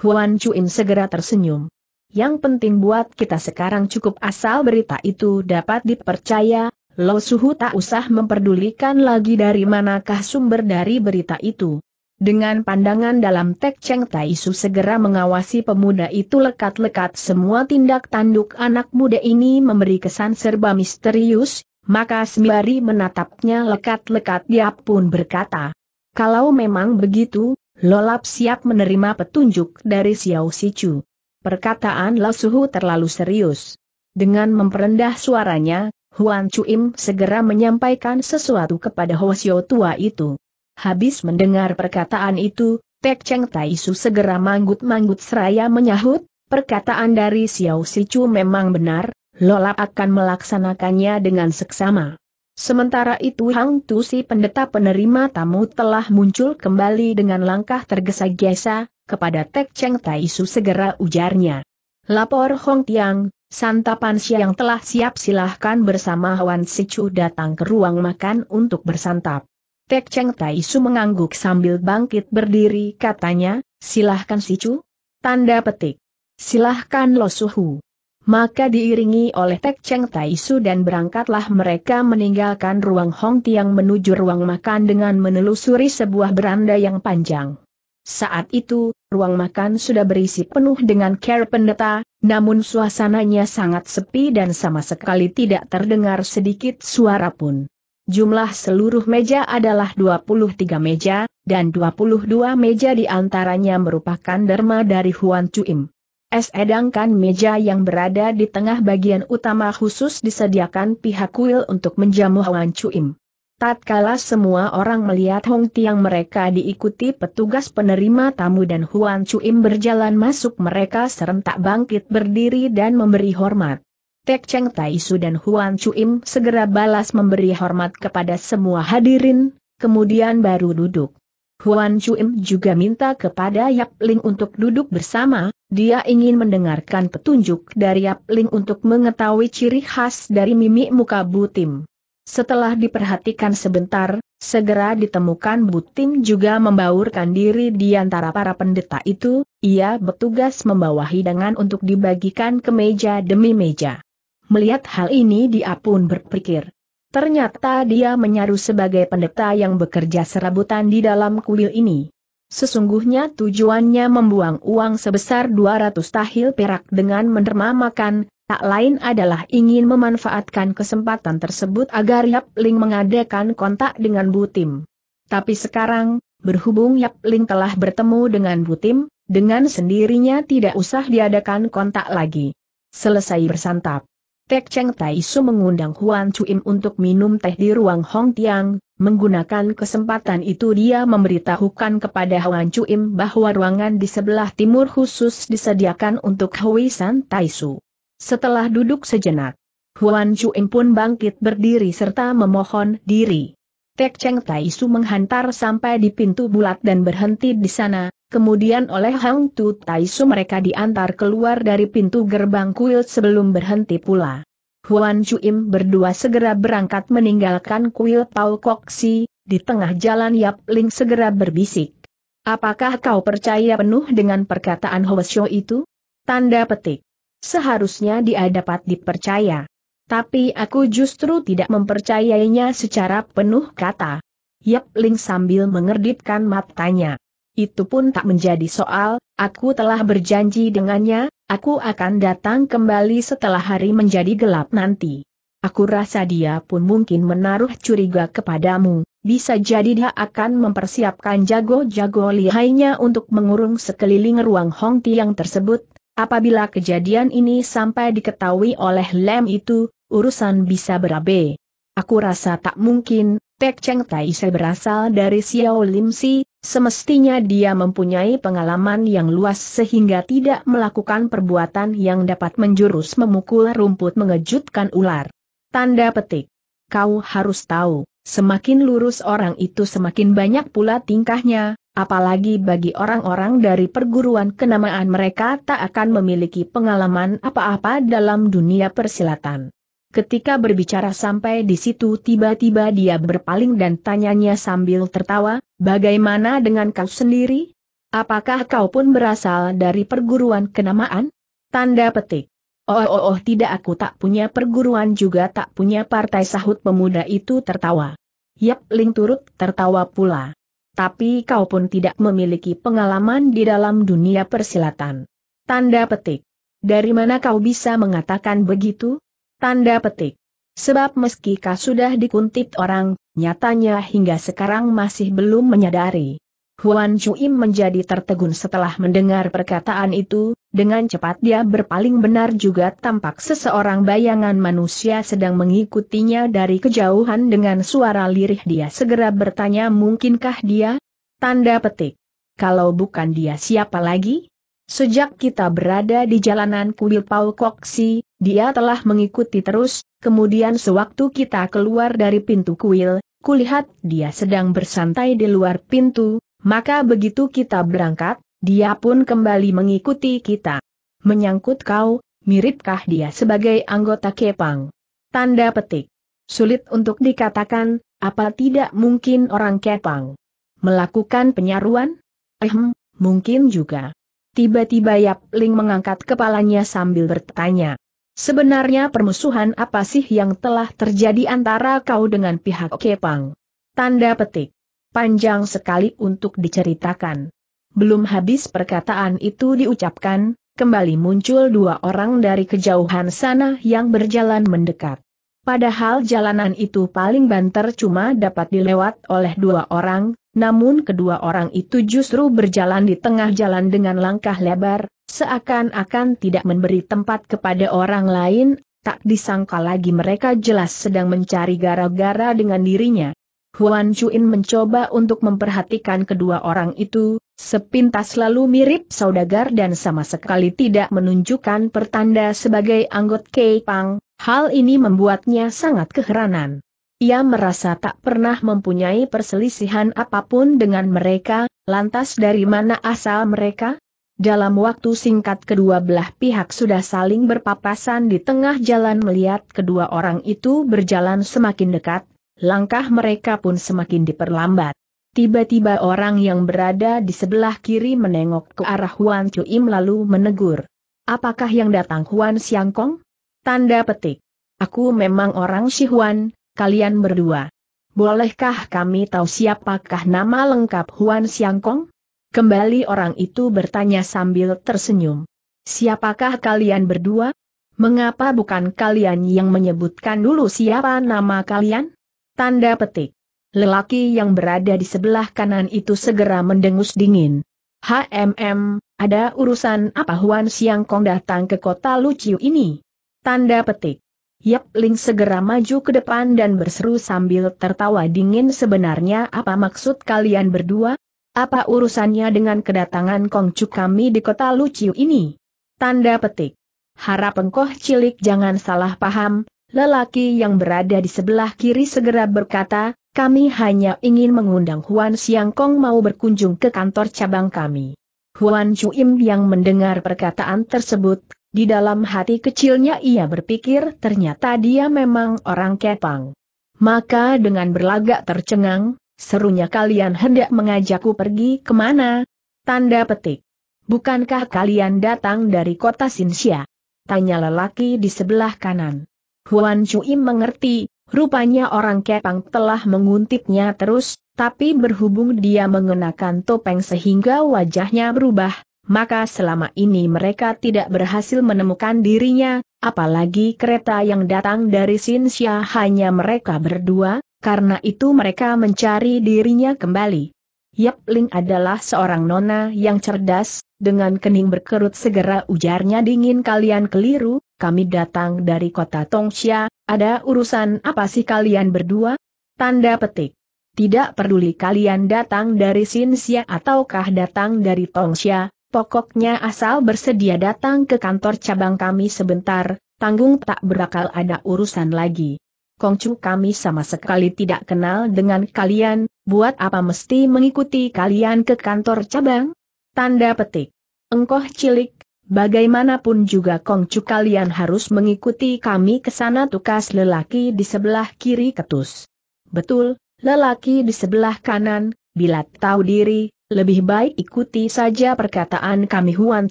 Huan Chuin segera tersenyum. Yang penting buat kita sekarang cukup asal berita itu dapat dipercaya, Lo Suhu tak usah memperdulikan lagi dari manakah sumber dari berita itu. Dengan pandangan dalam Tek Cheng Tai Su segera mengawasi pemuda itu lekat-lekat semua tindak tanduk anak muda ini memberi kesan serba misterius, maka sembari menatapnya lekat-lekat dia pun berkata, kalau memang begitu, Lolap siap menerima petunjuk dari Xiao Sichu. Perkataan Lao Suhu terlalu serius. Dengan memperendah suaranya, Huan Chuim segera menyampaikan sesuatu kepada Hosio tua itu. Habis mendengar perkataan itu, Tek Cheng Taisu segera manggut-manggut seraya menyahut, perkataan dari Xiao Sichu memang benar, Lola akan melaksanakannya dengan seksama. Sementara itu Hang Tu si pendeta penerima tamu telah muncul kembali dengan langkah tergesa-gesa, kepada Tek Cheng Tai Su segera ujarnya. Lapor Hong Tiang, santapan siang telah siap silahkan bersama Wan Sicu datang ke ruang makan untuk bersantap. Tek Cheng Tai Su mengangguk sambil bangkit berdiri katanya, silahkan Sicu? Tanda petik. Silahkan Lo Suhu. Maka diiringi oleh Tek Cheng Taisu dan berangkatlah mereka meninggalkan ruang Hong Tiang menuju ruang makan dengan menelusuri sebuah beranda yang panjang. Saat itu, ruang makan sudah berisi penuh dengan care pendeta, namun suasananya sangat sepi dan sama sekali tidak terdengar sedikit suara pun. Jumlah seluruh meja adalah 23 meja, dan 22 meja di antaranya merupakan derma dari Huan Chuim. Sedangkan meja yang berada di tengah bagian utama khusus disediakan pihak kuil untuk menjamu Huan Chuim. Tatkala semua orang melihat Hong Tiang mereka diikuti petugas penerima tamu dan Huan Chuim berjalan masuk mereka serentak bangkit berdiri dan memberi hormat. Tek Cheng Tai Su dan Huan Chuim segera balas memberi hormat kepada semua hadirin, kemudian baru duduk. Huan Chuim juga minta kepada Yap Ling untuk duduk bersama, dia ingin mendengarkan petunjuk dari Yap Ling untuk mengetahui ciri khas dari mimik muka Bu Tim. Setelah diperhatikan sebentar, segera ditemukan Bu Tim juga membaurkan diri di antara para pendeta itu, ia bertugas membawa hidangan untuk dibagikan ke meja demi meja. Melihat hal ini dia pun berpikir, Ternyata dia menyaru sebagai pendeta yang bekerja serabutan di dalam kuil ini. Sesungguhnya tujuannya membuang uang sebesar 200 tahil perak dengan menerima makan, tak lain adalah ingin memanfaatkan kesempatan tersebut agar Yap Ling mengadakan kontak dengan Bu Tim. Tapi sekarang, berhubung Yap Ling telah bertemu dengan Bu Tim, dengan sendirinya tidak usah diadakan kontak lagi. Selesai bersantap. Tek Cheng Tai Su mengundang Huan Chuim untuk minum teh di ruang Hong Tiang, menggunakan kesempatan itu dia memberitahukan kepada Huan Chuim bahwa ruangan di sebelah timur khusus disediakan untuk Hui San Tai Su. Setelah duduk sejenak, Huan Chuim pun bangkit berdiri serta memohon diri. Tek Cheng Tai Su menghantar sampai di pintu bulat dan berhenti di sana, Kemudian oleh Hang Tu Taisu mereka diantar keluar dari pintu gerbang kuil sebelum berhenti pula. Huan Chuim berdua segera berangkat meninggalkan kuil Pau Kok Si, di tengah jalan Yap Ling segera berbisik. Apakah kau percaya penuh dengan perkataan Hwasyo itu? Tanda petik. Seharusnya dia dapat dipercaya. Tapi aku justru tidak mempercayainya secara penuh kata. Yap Ling sambil mengerdipkan matanya itu pun tak menjadi soal, aku telah berjanji dengannya, aku akan datang kembali setelah hari menjadi gelap nanti. Aku rasa dia pun mungkin menaruh curiga kepadamu, bisa jadi dia akan mempersiapkan jago-jago lihainya untuk mengurung sekeliling ruang Hong Tiang tersebut, apabila kejadian ini sampai diketahui oleh Lem itu, urusan bisa berabe. Aku rasa tak mungkin, Tek Cheng Tai Se berasal dari Xiao Lim Si, semestinya dia mempunyai pengalaman yang luas sehingga tidak melakukan perbuatan yang dapat menjurus memukul rumput mengejutkan ular. Tanda petik. Kau harus tahu, semakin lurus orang itu semakin banyak pula tingkahnya, apalagi bagi orang-orang dari perguruan kenamaan mereka tak akan memiliki pengalaman apa-apa dalam dunia persilatan. Ketika berbicara sampai di situ tiba-tiba dia berpaling dan tanyanya sambil tertawa, bagaimana dengan kau sendiri? Apakah kau pun berasal dari perguruan kenamaan? Tanda petik. Oh, oh, oh, tidak aku tak punya perguruan juga tak punya partai sahut pemuda itu tertawa. Yap Ling turut tertawa pula. Tapi kau pun tidak memiliki pengalaman di dalam dunia persilatan. Tanda petik. Dari mana kau bisa mengatakan begitu? Tanda petik. Sebab meski kau sudah dikuntit orang, nyatanya hingga sekarang masih belum menyadari. Huan Chuim menjadi tertegun setelah mendengar perkataan itu, dengan cepat dia berpaling benar juga tampak seseorang bayangan manusia sedang mengikutinya dari kejauhan dengan suara lirih dia segera bertanya mungkinkah dia? Tanda petik. Kalau bukan dia siapa lagi? Sejak kita berada di jalanan kuil Pau Koksi, Dia telah mengikuti terus, kemudian sewaktu kita keluar dari pintu kuil, kulihat dia sedang bersantai di luar pintu, maka begitu kita berangkat, dia pun kembali mengikuti kita. Menyangkut kau, miripkah dia sebagai anggota Kepang? Tanda petik. Sulit untuk dikatakan, apa tidak mungkin orang Kepang melakukan penyaruan? Ehm, mungkin juga. Tiba-tiba Yap Ling mengangkat kepalanya sambil bertanya. Sebenarnya permusuhan apa sih yang telah terjadi antara kau dengan pihak Kepang? Tanda petik. Panjang sekali untuk diceritakan. Belum habis perkataan itu diucapkan, kembali muncul dua orang dari kejauhan sana yang berjalan mendekat. Padahal jalanan itu paling banter cuma dapat dilewat oleh dua orang, namun kedua orang itu justru berjalan di tengah jalan dengan langkah lebar, seakan-akan tidak memberi tempat kepada orang lain, tak disangka lagi mereka jelas sedang mencari gara-gara dengan dirinya. Huan Chuin mencoba untuk memperhatikan kedua orang itu, sepintas lalu mirip saudagar dan sama sekali tidak menunjukkan pertanda sebagai anggota Kei Pang, hal ini membuatnya sangat keheranan. Ia merasa tak pernah mempunyai perselisihan apa pun dengan mereka, lantas dari mana asal mereka? Dalam waktu singkat kedua belah pihak sudah saling berpapasan di tengah jalan melihat kedua orang itu berjalan semakin dekat, langkah mereka pun semakin diperlambat. Tiba-tiba orang yang berada di sebelah kiri menengok ke arah Huan Chuim lalu menegur. Apakah yang datang Huan Siangkong? Tanda petik. Aku memang orang si Huan, kalian berdua. Bolehkah kami tahu siapakah nama lengkap Huan Siangkong? Kembali orang itu bertanya sambil tersenyum. Siapakah kalian berdua? Mengapa bukan kalian yang menyebutkan dulu siapa nama kalian? Tanda petik. Lelaki yang berada di sebelah kanan itu segera mendengus dingin. HMM, ada urusan apa Huan Siang Kong datang ke kota Luciu ini? Tanda petik. Yap Ling segera maju ke depan dan berseru sambil tertawa dingin sebenarnya apa maksud kalian berdua? Apa urusannya dengan kedatangan Kongcu kami di kota Luciu ini? Tanda petik. Harap engkoh cilik jangan salah paham, lelaki yang berada di sebelah kiri segera berkata, kami hanya ingin mengundang Huan Siangkong mau berkunjung ke kantor cabang kami. Huan Chuim yang mendengar perkataan tersebut, di dalam hati kecilnya ia berpikir ternyata dia memang orang Kepang. Maka dengan berlagak tercengang, Serunya kalian hendak mengajakku pergi ke mana? Tanda petik. Bukankah kalian datang dari kota Sinsia? Tanya lelaki di sebelah kanan. Huan Chuim mengerti, rupanya orang Kepang telah menguntipnya terus, tapi berhubung dia mengenakan topeng sehingga wajahnya berubah, maka selama ini mereka tidak berhasil menemukan dirinya, apalagi kereta yang datang dari Sinsia hanya mereka berdua, karena itu mereka mencari dirinya kembali. Yap Ling adalah seorang nona yang cerdas, dengan kening berkerut segera ujarnya dingin kalian keliru, kami datang dari kota Tongxia, ada urusan apa sih kalian berdua? Tanda petik. Tidak peduli kalian datang dari Xinxia ataukah datang dari Tongxia, pokoknya asal bersedia datang ke kantor cabang kami sebentar, tanggung tak berakal ada urusan lagi. Kongcu kami sama sekali tidak kenal dengan kalian, buat apa mesti mengikuti kalian ke kantor cabang? Tanda petik. Engkoh cilik, bagaimanapun juga Kongcu kalian harus mengikuti kami ke sana tukas lelaki di sebelah kiri ketus. Betul, lelaki di sebelah kanan, bila tahu diri, lebih baik ikuti saja perkataan kami Huan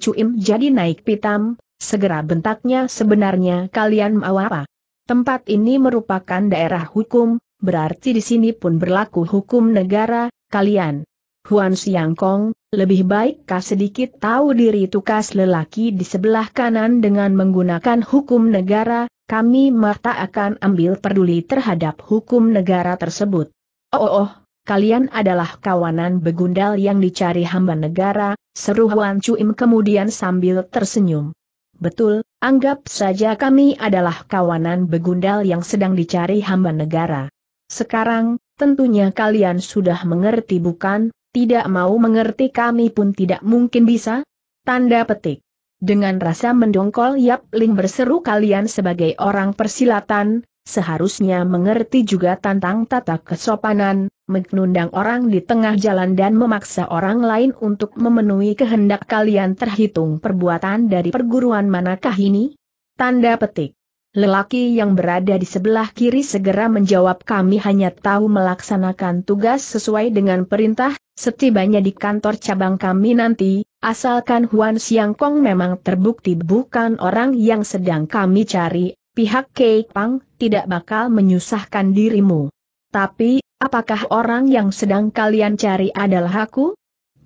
Cuim jadi naik pitam, segera bentaknya sebenarnya kalian mau apa? Tempat ini merupakan daerah hukum, berarti di sini pun berlaku hukum negara, kalian. Huan Siangkong, lebih baik kau sedikit tahu diri tukas lelaki di sebelah kanan dengan menggunakan hukum negara, kami mata akan ambil peduli terhadap hukum negara tersebut. Oh, oh, oh, kalian adalah kawanan begundal yang dicari hamba negara, seru Huan Cuim kemudian sambil tersenyum. Betul, anggap saja kami adalah kawanan begundal yang sedang dicari hamba negara. Sekarang, tentunya kalian sudah mengerti bukan, tidak mau mengerti kami pun tidak mungkin bisa? Tanda petik. Dengan rasa mendongkol Yap Ling berseru kalian sebagai orang persilatan, seharusnya mengerti juga tentang tata kesopanan, menundang orang di tengah jalan dan memaksa orang lain untuk memenuhi kehendak kalian terhitung perbuatan dari perguruan manakah ini? Tanda petik. Lelaki yang berada di sebelah kiri segera menjawab kami hanya tahu melaksanakan tugas sesuai dengan perintah, setibanya di kantor cabang kami nanti, asalkan Huan Siangkong memang terbukti bukan orang yang sedang kami cari, pihak Kei Pang tidak bakal menyusahkan dirimu. Tapi, apakah orang yang sedang kalian cari adalah aku?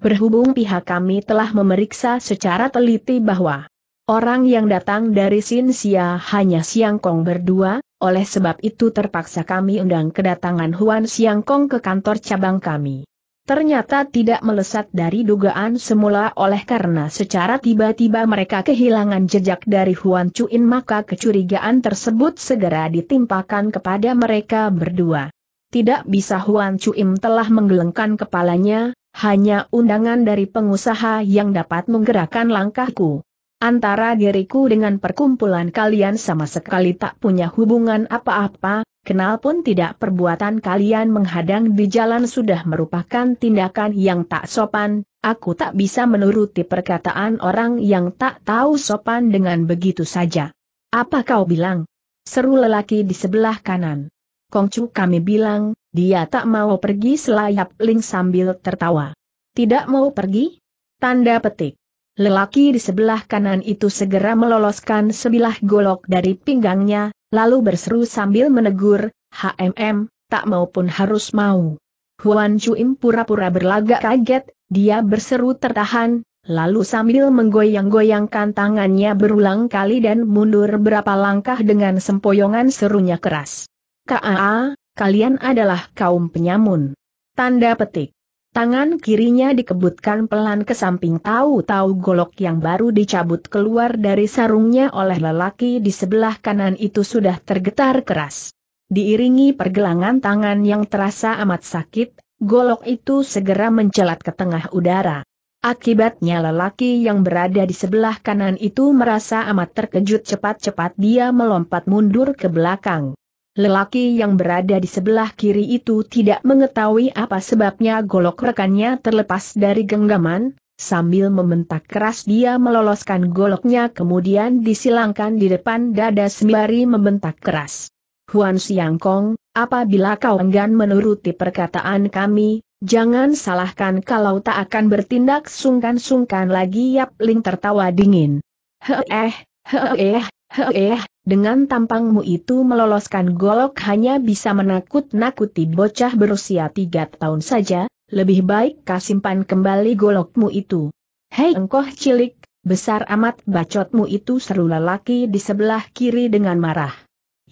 Berhubung pihak kami telah memeriksa secara teliti bahwa Orang yang datang dari Sinsia hanya Siang Kong berdua, oleh sebab itu terpaksa kami undang kedatangan Huan Siang Kong ke kantor cabang kami. Ternyata tidak melesat dari dugaan semula oleh karena secara tiba-tiba mereka kehilangan jejak dari Huan Chuin maka kecurigaan tersebut segera ditimpakan kepada mereka berdua. Tidak bisa Huan Chuim telah menggelengkan kepalanya, hanya undangan dari pengusaha yang dapat menggerakkan langkahku. Antara diriku dengan perkumpulan kalian sama sekali tak punya hubungan apa-apa, kenal pun tidak perbuatan kalian menghadang di jalan sudah merupakan tindakan yang tak sopan, aku tak bisa menuruti perkataan orang yang tak tahu sopan dengan begitu saja. Apa kau bilang? Seru lelaki di sebelah kanan. Kongcu kami bilang, dia tak mau pergi selayap Ling sambil tertawa. Tidak mau pergi? Tanda petik. Lelaki di sebelah kanan itu segera meloloskan sebilah golok dari pinggangnya, lalu berseru sambil menegur, HMM, tak mau pun harus mau. Huan Chuim pura-pura berlagak kaget, dia berseru tertahan, lalu sambil menggoyang-goyangkan tangannya berulang kali dan mundur berapa langkah dengan sempoyongan serunya keras. KAA, kalian adalah kaum penyamun. Tanda petik. Tangan kirinya dikebutkan pelan ke samping tahu-tahu golok yang baru dicabut keluar dari sarungnya oleh lelaki di sebelah kanan itu sudah tergetar keras. Diiringi pergelangan tangan yang terasa amat sakit, golok itu segera mencelat ke tengah udara. Akibatnya lelaki yang berada di sebelah kanan itu merasa amat terkejut cepat-cepat dia melompat mundur ke belakang. Lelaki yang berada di sebelah kiri itu tidak mengetahui apa sebabnya golok rekannya terlepas dari genggaman, sambil membentak keras dia meloloskan goloknya kemudian disilangkan di depan dada sembari membentak keras. Huan Siangkong, apabila kau enggan menuruti perkataan kami, jangan salahkan kalau tak akan bertindak sungkan-sungkan lagi Yap Ling tertawa dingin. Heeh, heeh, heeh, dengan tampangmu itu meloloskan golok hanya bisa menakut-nakuti bocah berusia tiga tahun saja, lebih baik kau simpan kembali golokmu itu. Hei engkoh cilik, besar amat bacotmu itu seru lelaki di sebelah kiri dengan marah.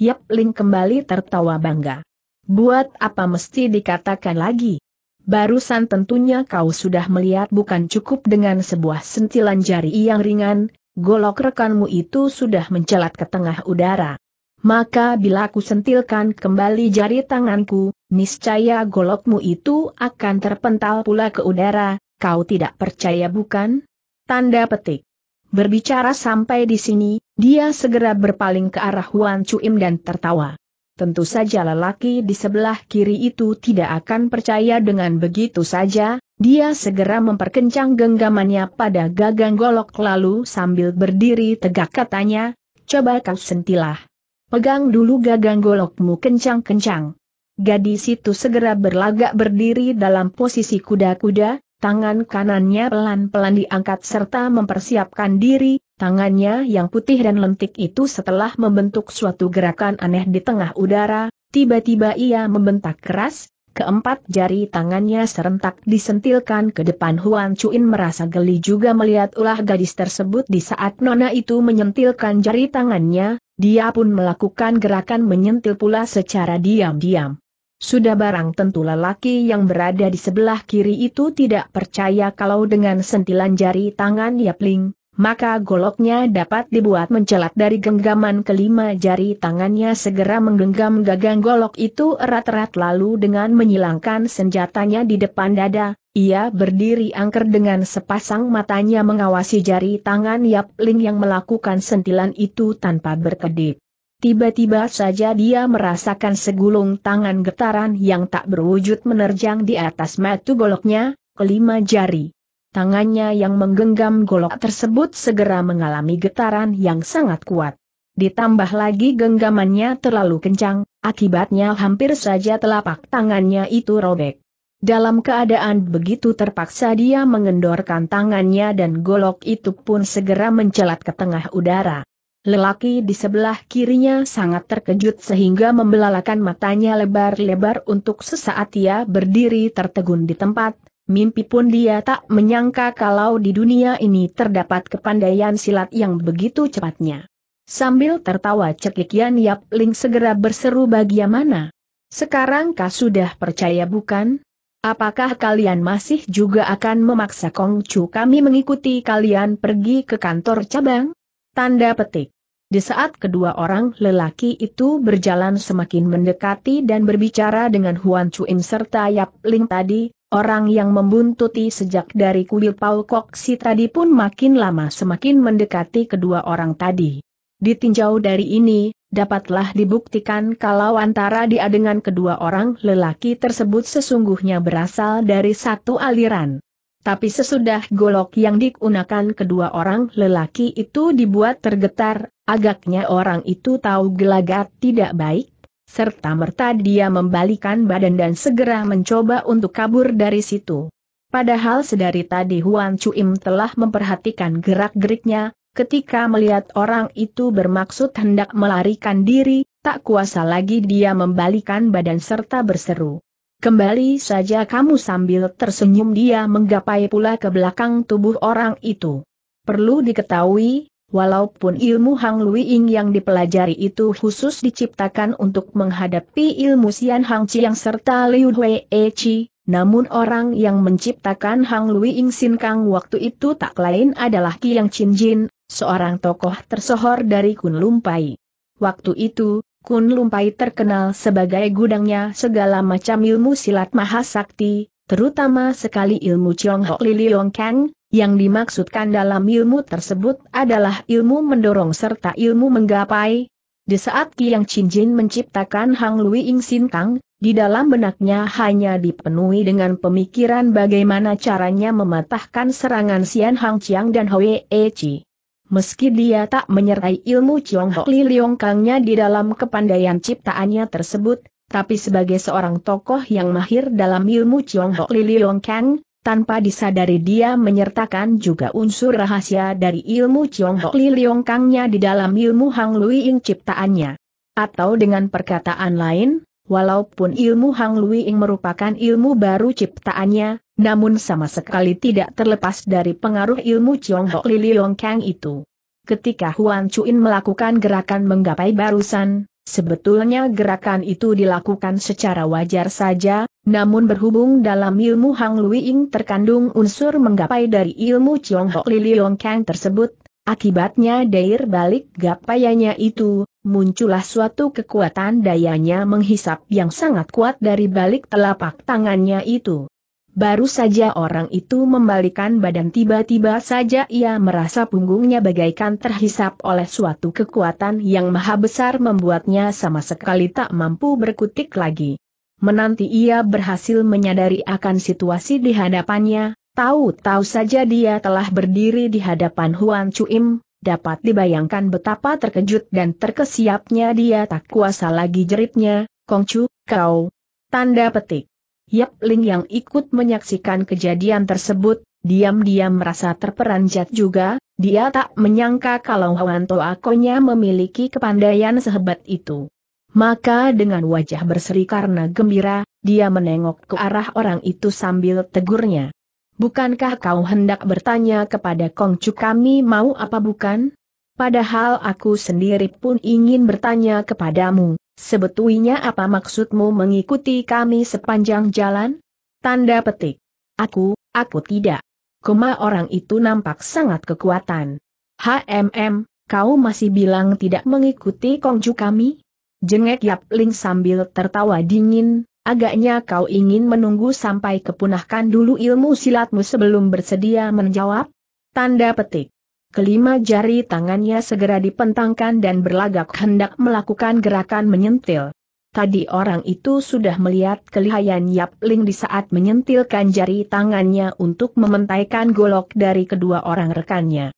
Yap Ling kembali tertawa bangga. Buat apa mesti dikatakan lagi? Barusan tentunya kau sudah melihat bukan cukup dengan sebuah sentilan jari yang ringan, golok rekanmu itu sudah mencelat ke tengah udara. Maka bila aku sentilkan kembali jari tanganku, niscaya golokmu itu akan terpental pula ke udara, kau tidak percaya bukan? Tanda petik. Berbicara sampai di sini, dia segera berpaling ke arah Huan Cuim dan tertawa. Tentu saja lelaki di sebelah kiri itu tidak akan percaya dengan begitu saja, dia segera memperkencang genggamannya pada gagang golok lalu sambil berdiri tegak katanya, coba kau sentilah. Pegang dulu gagang golokmu kencang-kencang. Gadis itu segera berlagak berdiri dalam posisi kuda-kuda, tangan kanannya pelan-pelan diangkat serta mempersiapkan diri, tangannya yang putih dan lentik itu setelah membentuk suatu gerakan aneh di tengah udara, tiba-tiba ia membentak keras, keempat jari tangannya serentak disentilkan ke depan Huan Chuin merasa geli juga melihat ulah gadis tersebut di saat nona itu menyentilkan jari tangannya, dia pun melakukan gerakan menyentil pula secara diam-diam. Sudah barang tentu lelaki yang berada di sebelah kiri itu tidak percaya kalau dengan sentilan jari tangan Yapling, maka goloknya dapat dibuat mencelat dari genggaman kelima jari tangannya segera menggenggam gagang golok itu erat-erat lalu dengan menyilangkan senjatanya di depan dada, Ia berdiri angker dengan sepasang matanya mengawasi jari tangan Yap Ling yang melakukan sentilan itu tanpa berkedip. Tiba-tiba saja dia merasakan segulung tangan getaran yang tak berwujud menerjang di atas matu goloknya, kelima jari. Tangannya yang menggenggam golok tersebut segera mengalami getaran yang sangat kuat. Ditambah lagi genggamannya terlalu kencang, akibatnya hampir saja telapak tangannya itu robek. Dalam keadaan begitu terpaksa dia mengendorkan tangannya dan golok itu pun segera mencelat ke tengah udara. Lelaki di sebelah kirinya sangat terkejut sehingga membelalakan matanya lebar-lebar untuk sesaat ia berdiri tertegun di tempat, mimpi pun dia tak menyangka kalau di dunia ini terdapat kepandaian silat yang begitu cepatnya. Sambil tertawa cekikian Yap Ling segera berseru bagaimana? Sekarang kau sudah percaya bukan? Apakah kalian masih juga akan memaksa Kongcu kami mengikuti kalian pergi ke kantor cabang? Tanda petik. Di saat kedua orang lelaki itu berjalan semakin mendekati dan berbicara dengan Huan Chuin serta Yap Ling tadi, orang yang membuntuti sejak dari kuil Pau Kok Si tadi pun makin lama semakin mendekati kedua orang tadi. Ditinjau dari ini, dapatlah dibuktikan kalau antara dia dengan kedua orang lelaki tersebut sesungguhnya berasal dari satu aliran. Tapi sesudah golok yang digunakan kedua orang lelaki itu dibuat tergetar, agaknya orang itu tahu gelagat tidak baik, serta merta dia membalikan badan dan segera mencoba untuk kabur dari situ. Padahal sedari tadi Huan Chuim telah memperhatikan gerak-geriknya, ketika melihat orang itu bermaksud hendak melarikan diri, tak kuasa lagi dia membalikan badan serta berseru. Kembali saja kamu sambil tersenyum dia menggapai pula ke belakang tubuh orang itu. Perlu diketahui, walaupun ilmu Hang Luiying yang dipelajari itu khusus diciptakan untuk menghadapi ilmu Sian Hang Chiang serta Liu Hui Chi, namun orang yang menciptakan Hang Luiying Sin Kang waktu itu tak lain adalah Kiang Chin Jin, seorang tokoh tersohor dari Kun Lumpai. Waktu itu, Kun Lumpai terkenal sebagai gudangnya segala macam ilmu silat mahasakti, terutama sekali ilmu Chiong Hok Li Leong Kang, yang dimaksudkan dalam ilmu tersebut adalah ilmu mendorong serta ilmu menggapai. Di saat Kiang Chin Jin menciptakan Hang Lui Ing Sin di dalam benaknya hanya dipenuhi dengan pemikiran bagaimana caranya mematahkan serangan Sian Hang Chiang dan Hoi E Chi. Meski dia tak menyertai ilmu Chiong Hok Li Leong Kangnya di dalam kepandaian ciptaannya tersebut, tapi sebagai seorang tokoh yang mahir dalam ilmu Chiong Hok Li Leong Kang, tanpa disadari dia menyertakan juga unsur rahasia dari ilmu Chiong Hok Li Leong Kangnya di dalam ilmu Hang Lui Ing ciptaannya. Atau dengan perkataan lain, walaupun ilmu Hang Lui Ing merupakan ilmu baru ciptaannya, namun sama sekali tidak terlepas dari pengaruh ilmu Chiong Hok Li Leong Kang itu. Ketika Huan Chuin melakukan gerakan menggapai barusan, sebetulnya gerakan itu dilakukan secara wajar saja, namun berhubung dalam ilmu Hang Luiying terkandung unsur menggapai dari ilmu Chiong Hok Li Leong Kang tersebut, akibatnya dair balik gapayanya itu, muncullah suatu kekuatan dayanya menghisap yang sangat kuat dari balik telapak tangannya itu. Baru saja orang itu membalikan badan tiba-tiba saja ia merasa punggungnya bagaikan terhisap oleh suatu kekuatan yang maha besar membuatnya sama sekali tak mampu berkutik lagi. Menanti ia berhasil menyadari akan situasi di hadapannya, tahu-tahu saja dia telah berdiri di hadapan Huan Chuim, dapat dibayangkan betapa terkejut dan terkesiapnya dia tak kuasa lagi jeritnya, Kongcu, kau. Tanda petik. Yap Ling yang ikut menyaksikan kejadian tersebut, diam-diam merasa terperanjat juga, dia tak menyangka kalau Hwan Toakonya memiliki kepandaian sehebat itu. Maka dengan wajah berseri karena gembira, dia menengok ke arah orang itu sambil tegurnya. Bukankah kau hendak bertanya kepada Kongcu kami mau apa bukan? Padahal aku sendiri pun ingin bertanya kepadamu, Sebetulnya apa maksudmu mengikuti kami sepanjang jalan? Tanda petik. Aku, aku tidak. Koma orang itu nampak sangat kekuatan. HMM, kau masih bilang tidak mengikuti kongju kami? Jengek Yap Ling sambil tertawa dingin, Agaknya kau ingin menunggu sampai kepunahkan dulu ilmu silatmu sebelum bersedia menjawab? Tanda petik. Kelima jari tangannya segera dipentangkan dan berlagak hendak melakukan gerakan menyentil. Tadi orang itu sudah melihat kelihayan Yap Ling di saat menyentilkan jari tangannya untuk mementaikan golok dari kedua orang rekannya.